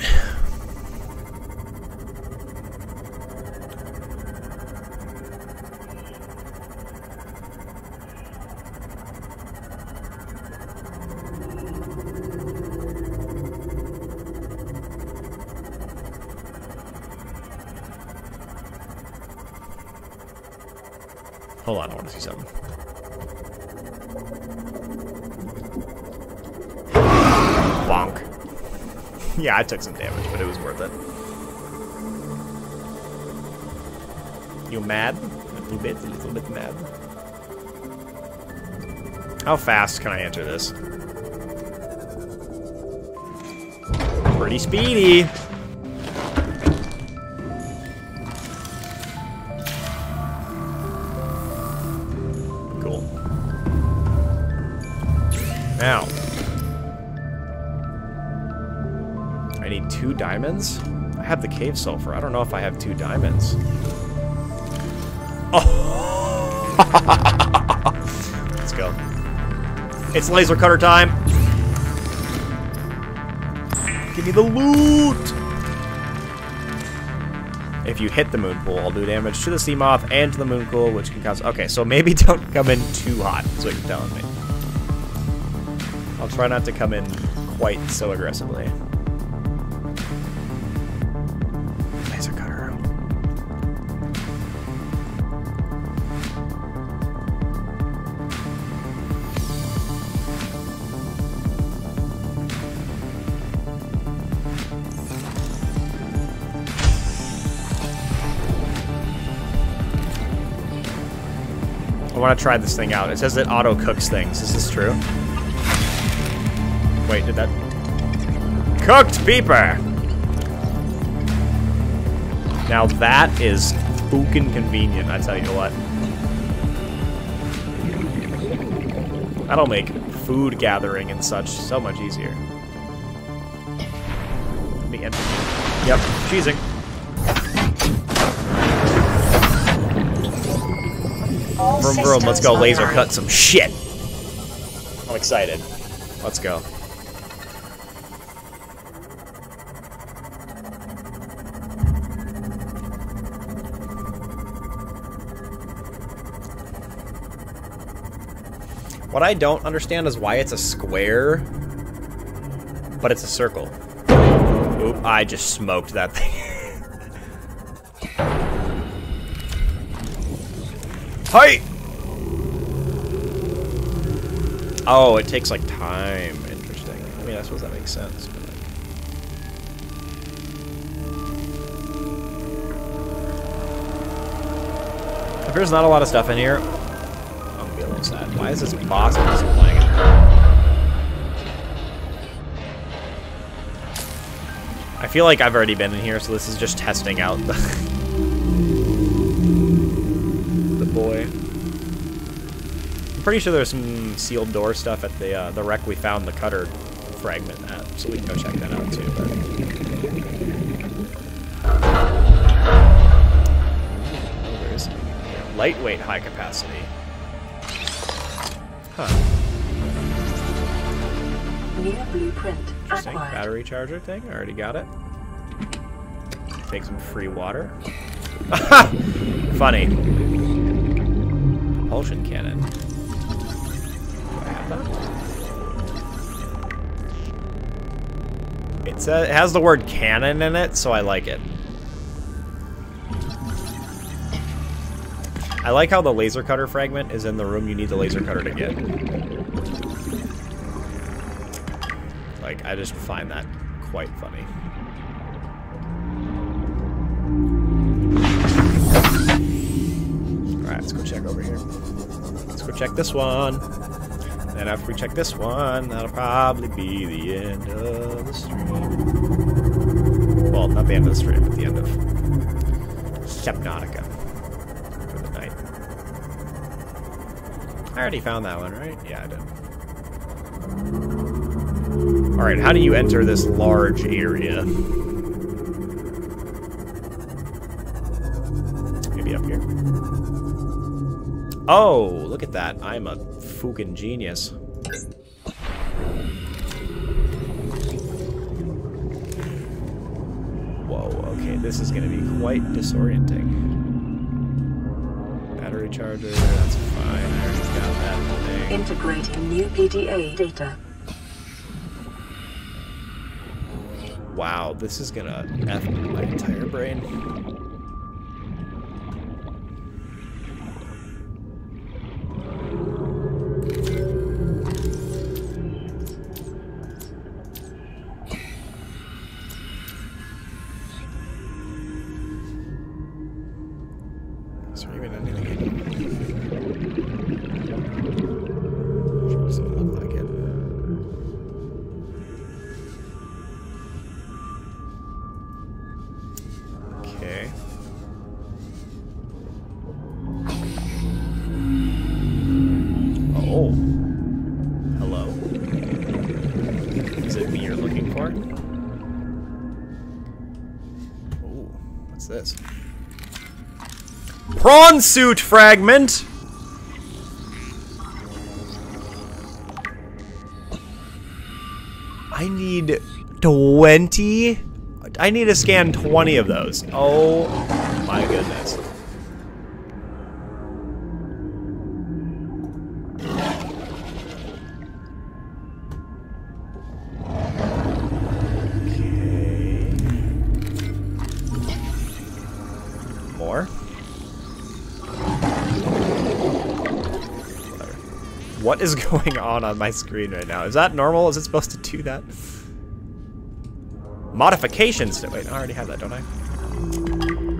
Took some damage, but it was worth it. You mad? A little bit, a little bit mad. How fast can I enter this? Pretty speedy. Diamonds? I have the cave sulfur. I don't know if I have two diamonds. Oh! Let's go. It's laser cutter time! Give me the loot! If you hit the moon pool, I'll do damage to the Seamoth and to the moon pool, which can cause. Okay, so maybe don't come in too hot, is what you're telling me. I'll try not to come in quite so aggressively. Want to try this thing out. It says it auto cooks things. Is this true? Wait, did that... Cooked peeper! Now that is fucking convenient, I tell you what. That'll make food gathering and such so much easier. Let me enter. Yep, cheesing. Vroom vroom, let's go laser cut some shit. I'm excited. Let's go. What I don't understand is why it's a square, but it's a circle. Oop, I just smoked that thing. Hi! Oh, it takes like time. Interesting. I mean, I suppose that makes sense. But. If there's not a lot of stuff in here, I'm gonna be a little sad. Why is this boss music playing? I feel like I've already been in here, so this is just testing out the I'm pretty sure there's some sealed door stuff at the uh, the wreck we found the cutter fragment at, so we can go check that out too. Oh, there is something in here. Lightweight high capacity. Huh. Blueprint Interesting. Battery charger thing. I already got it. Take some free water. Funny. Propulsion cannon. It says uh, it has the word cannon in it, so I like it. I like how the laser cutter fragment is in the room you need the laser cutter to get. Like, I just find that quite funny. Alright, let's go check over here. Let's go check this one. And after we check this one, that'll probably be the end of the stream. Well, not the end of the stream, but the end of Subnautica for the night. I already found that one, right? Yeah, I did. Alright, how do you enter this large area? Maybe up here. Oh, look at that. I'm a fucking genius. Whoa, okay, this is gonna be quite disorienting. Battery charger, that's fine. I already got that thing. Integrating new PDA data. Wow, this is gonna F my entire brain. Prawn suit fragment! I need 20 I need to scan 20 of those. Oh my goodness. Is going on on my screen right now? Is that normal? Is it supposed to do that? Modifications. Wait, I already have that, don't I?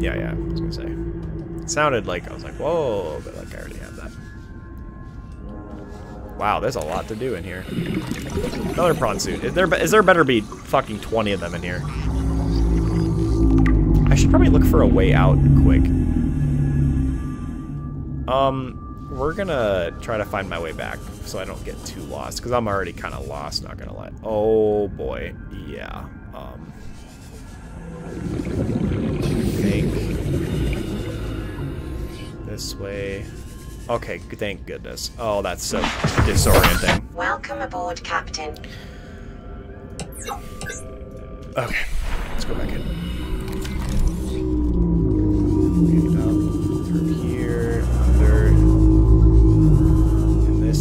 Yeah, yeah. I was gonna say. It sounded like I was like, whoa, but like I already have that. Wow, there's a lot to do in here. Another prawn suit. Is there, is there better be fucking 20 of them in here? I should probably look for a way out quick. Um, we're gonna try to find my way back so I don't get too lost, because I'm already kind of lost, not gonna lie. Oh boy, yeah. Um, think this way. Okay, thank goodness. Oh, that's so disorienting. Welcome aboard, Captain. Okay, let's go back in. Up through here,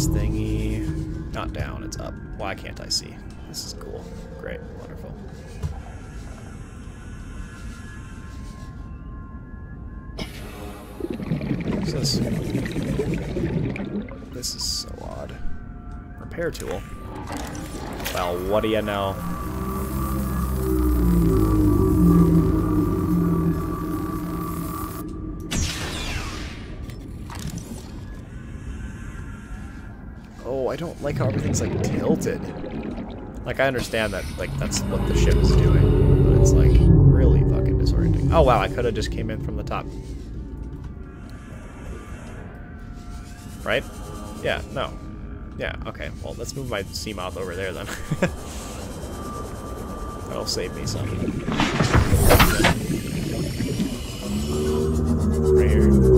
thingy. Not down, it's up. Why can't I see? This is cool. Great, wonderful. What's this? This is so odd. Repair tool. Well, what do you know? Like how everything's like tilted. Like I understand that like that's what the ship is doing, but it's like really fucking disorienting. Oh wow, I could have just came in from the top. Right? Yeah, no. Yeah, okay. Well, let's move my Seamoth over there then. That'll save me some. Right here.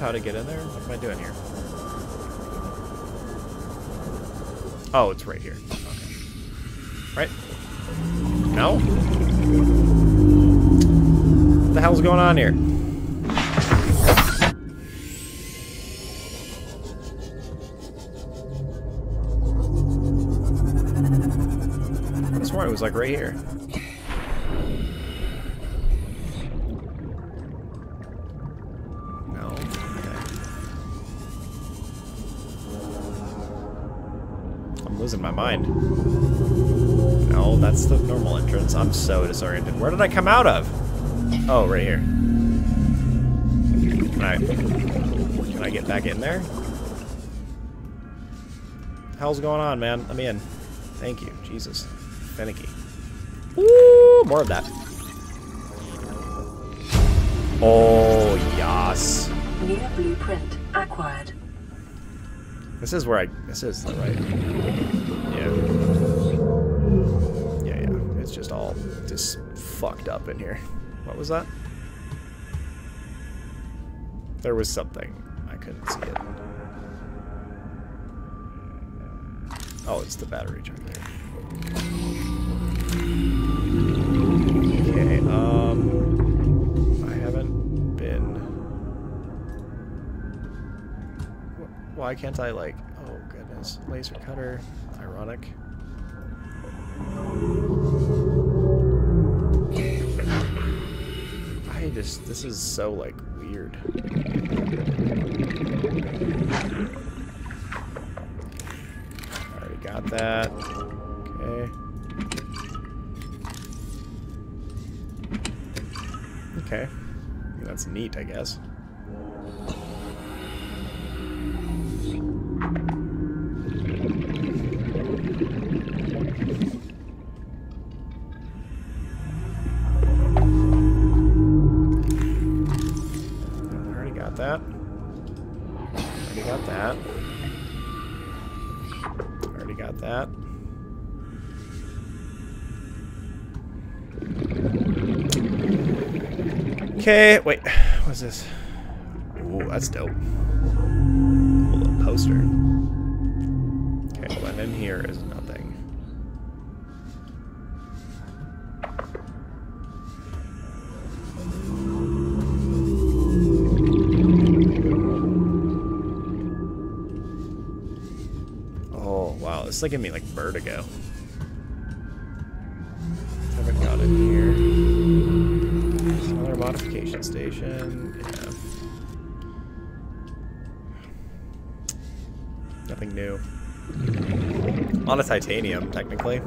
How to get in there? What am I doing here? Oh, it's right here. Okay. Right? No? What the hell's going on here? Swore it was like right here. Losing my mind. No, that's the normal entrance. I'm so disoriented. Where did I come out of? Oh, right here. Can I... Can I get back in there? Hell's going on, man? Me in. Thank you. Jesus. Finicky. Woo! More of that. Oh, yes. New blueprint acquired. This is where I... This is the right... Yeah. Yeah, yeah. It's just all just fucked up in here. What was that? There was something. I couldn't see it. Oh, it's the battery charger. Why can't I, like... Oh, goodness. Laser cutter. Ironic. I just... This is so, like, weird. Already got that. Okay. Okay. That's neat, I guess. That. Okay, wait. What's this? Ooh, that's dope. Poster. Okay, well then in here is nothing. Wow. This is like giving me like vertigo. Got it here. There's another modification station. Yeah. Nothing new. On a lot of titanium, technically.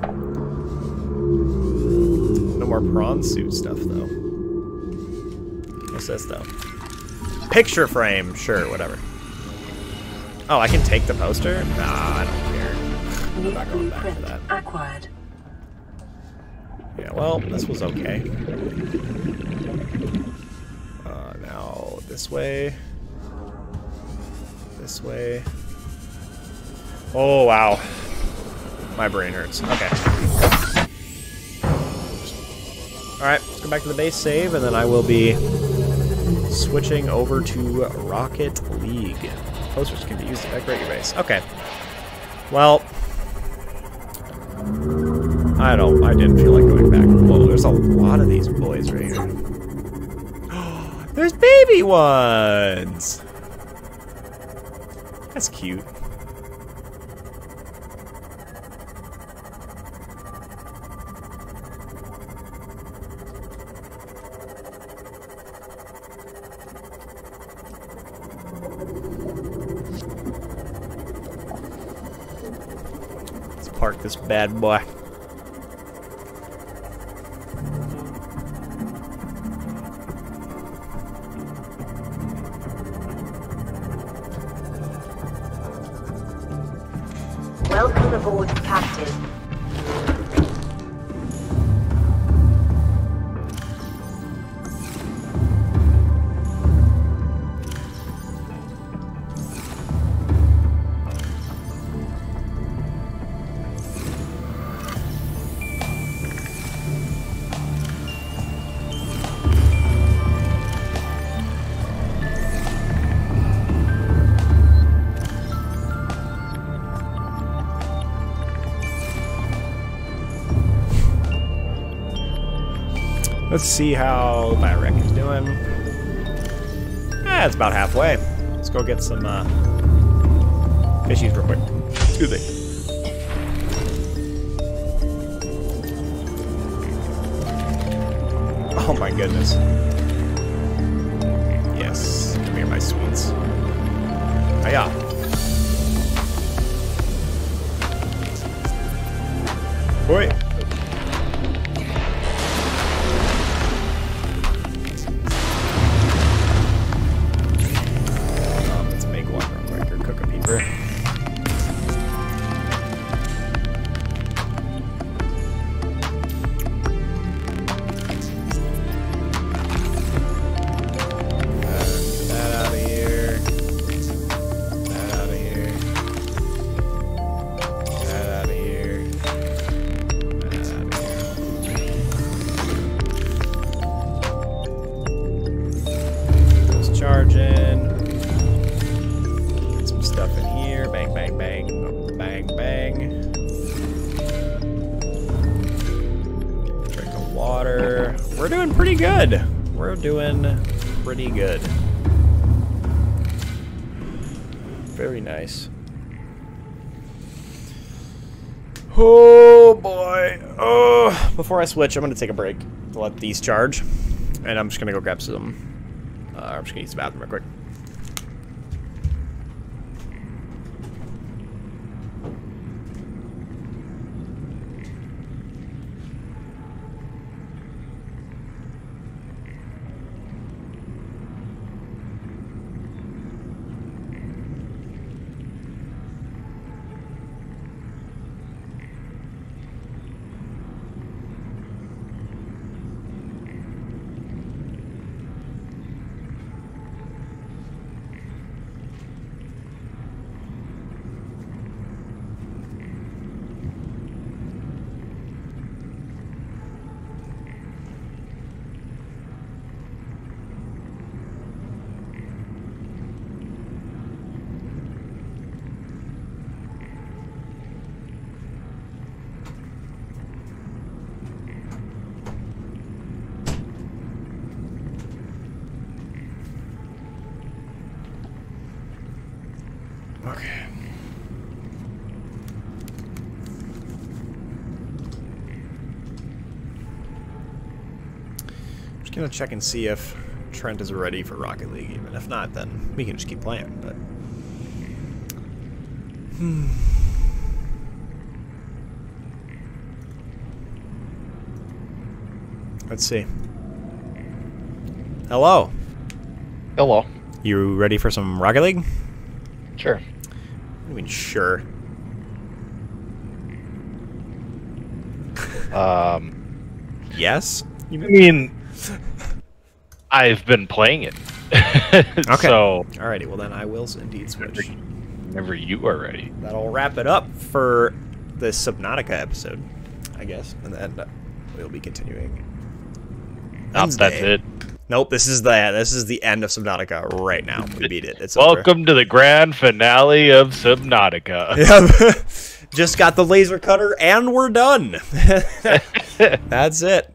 No more prawn suit stuff, though. What's this, though? Picture frame! Sure, whatever. Oh, I can take the poster? Nah, Not going back for that. acquired. Yeah, well, this was okay. Uh, now, this way. This way. Oh, wow. My brain hurts. Okay. Alright, let's go back to the base save, and then I will be switching over to Rocket League. Posters can be used to decorate your base. Okay. Well, I don't. I didn't feel like going back. Whoa, there's a lot of these boys right here. there's baby ones. That's cute. Let's park this bad boy. Let's see how my wreck is doing. Ah, it's about halfway. Let's go get some uh, fishies real quick. Excuse me. Oh my goodness. Yes. Come here, my sweets. Hiya. Boy. I switch, I'm going to take a break to let these charge. And I'm just going to go grab some. Uh, I'm just going to use the bathroom real quick. Okay. Just gonna check and see if Trent is ready for Rocket League. Even if not, then we can just keep playing. But hmm. let's see. Hello. Hello. You ready for some Rocket League? Sure. I mean, sure. Um, Yes. I mean, I've been playing it. Okay. So, Alrighty. Well, then I will indeed switch. whenever you are ready. That'll wrap it up for the Subnautica episode, I guess, and then uh, we'll be continuing. Nope, that's it. Nope. This is the this is the end of Subnautica right now. We beat it. It's over. Welcome to the grand finale of Subnautica. Yep. Just got the laser cutter and we're done. That's it.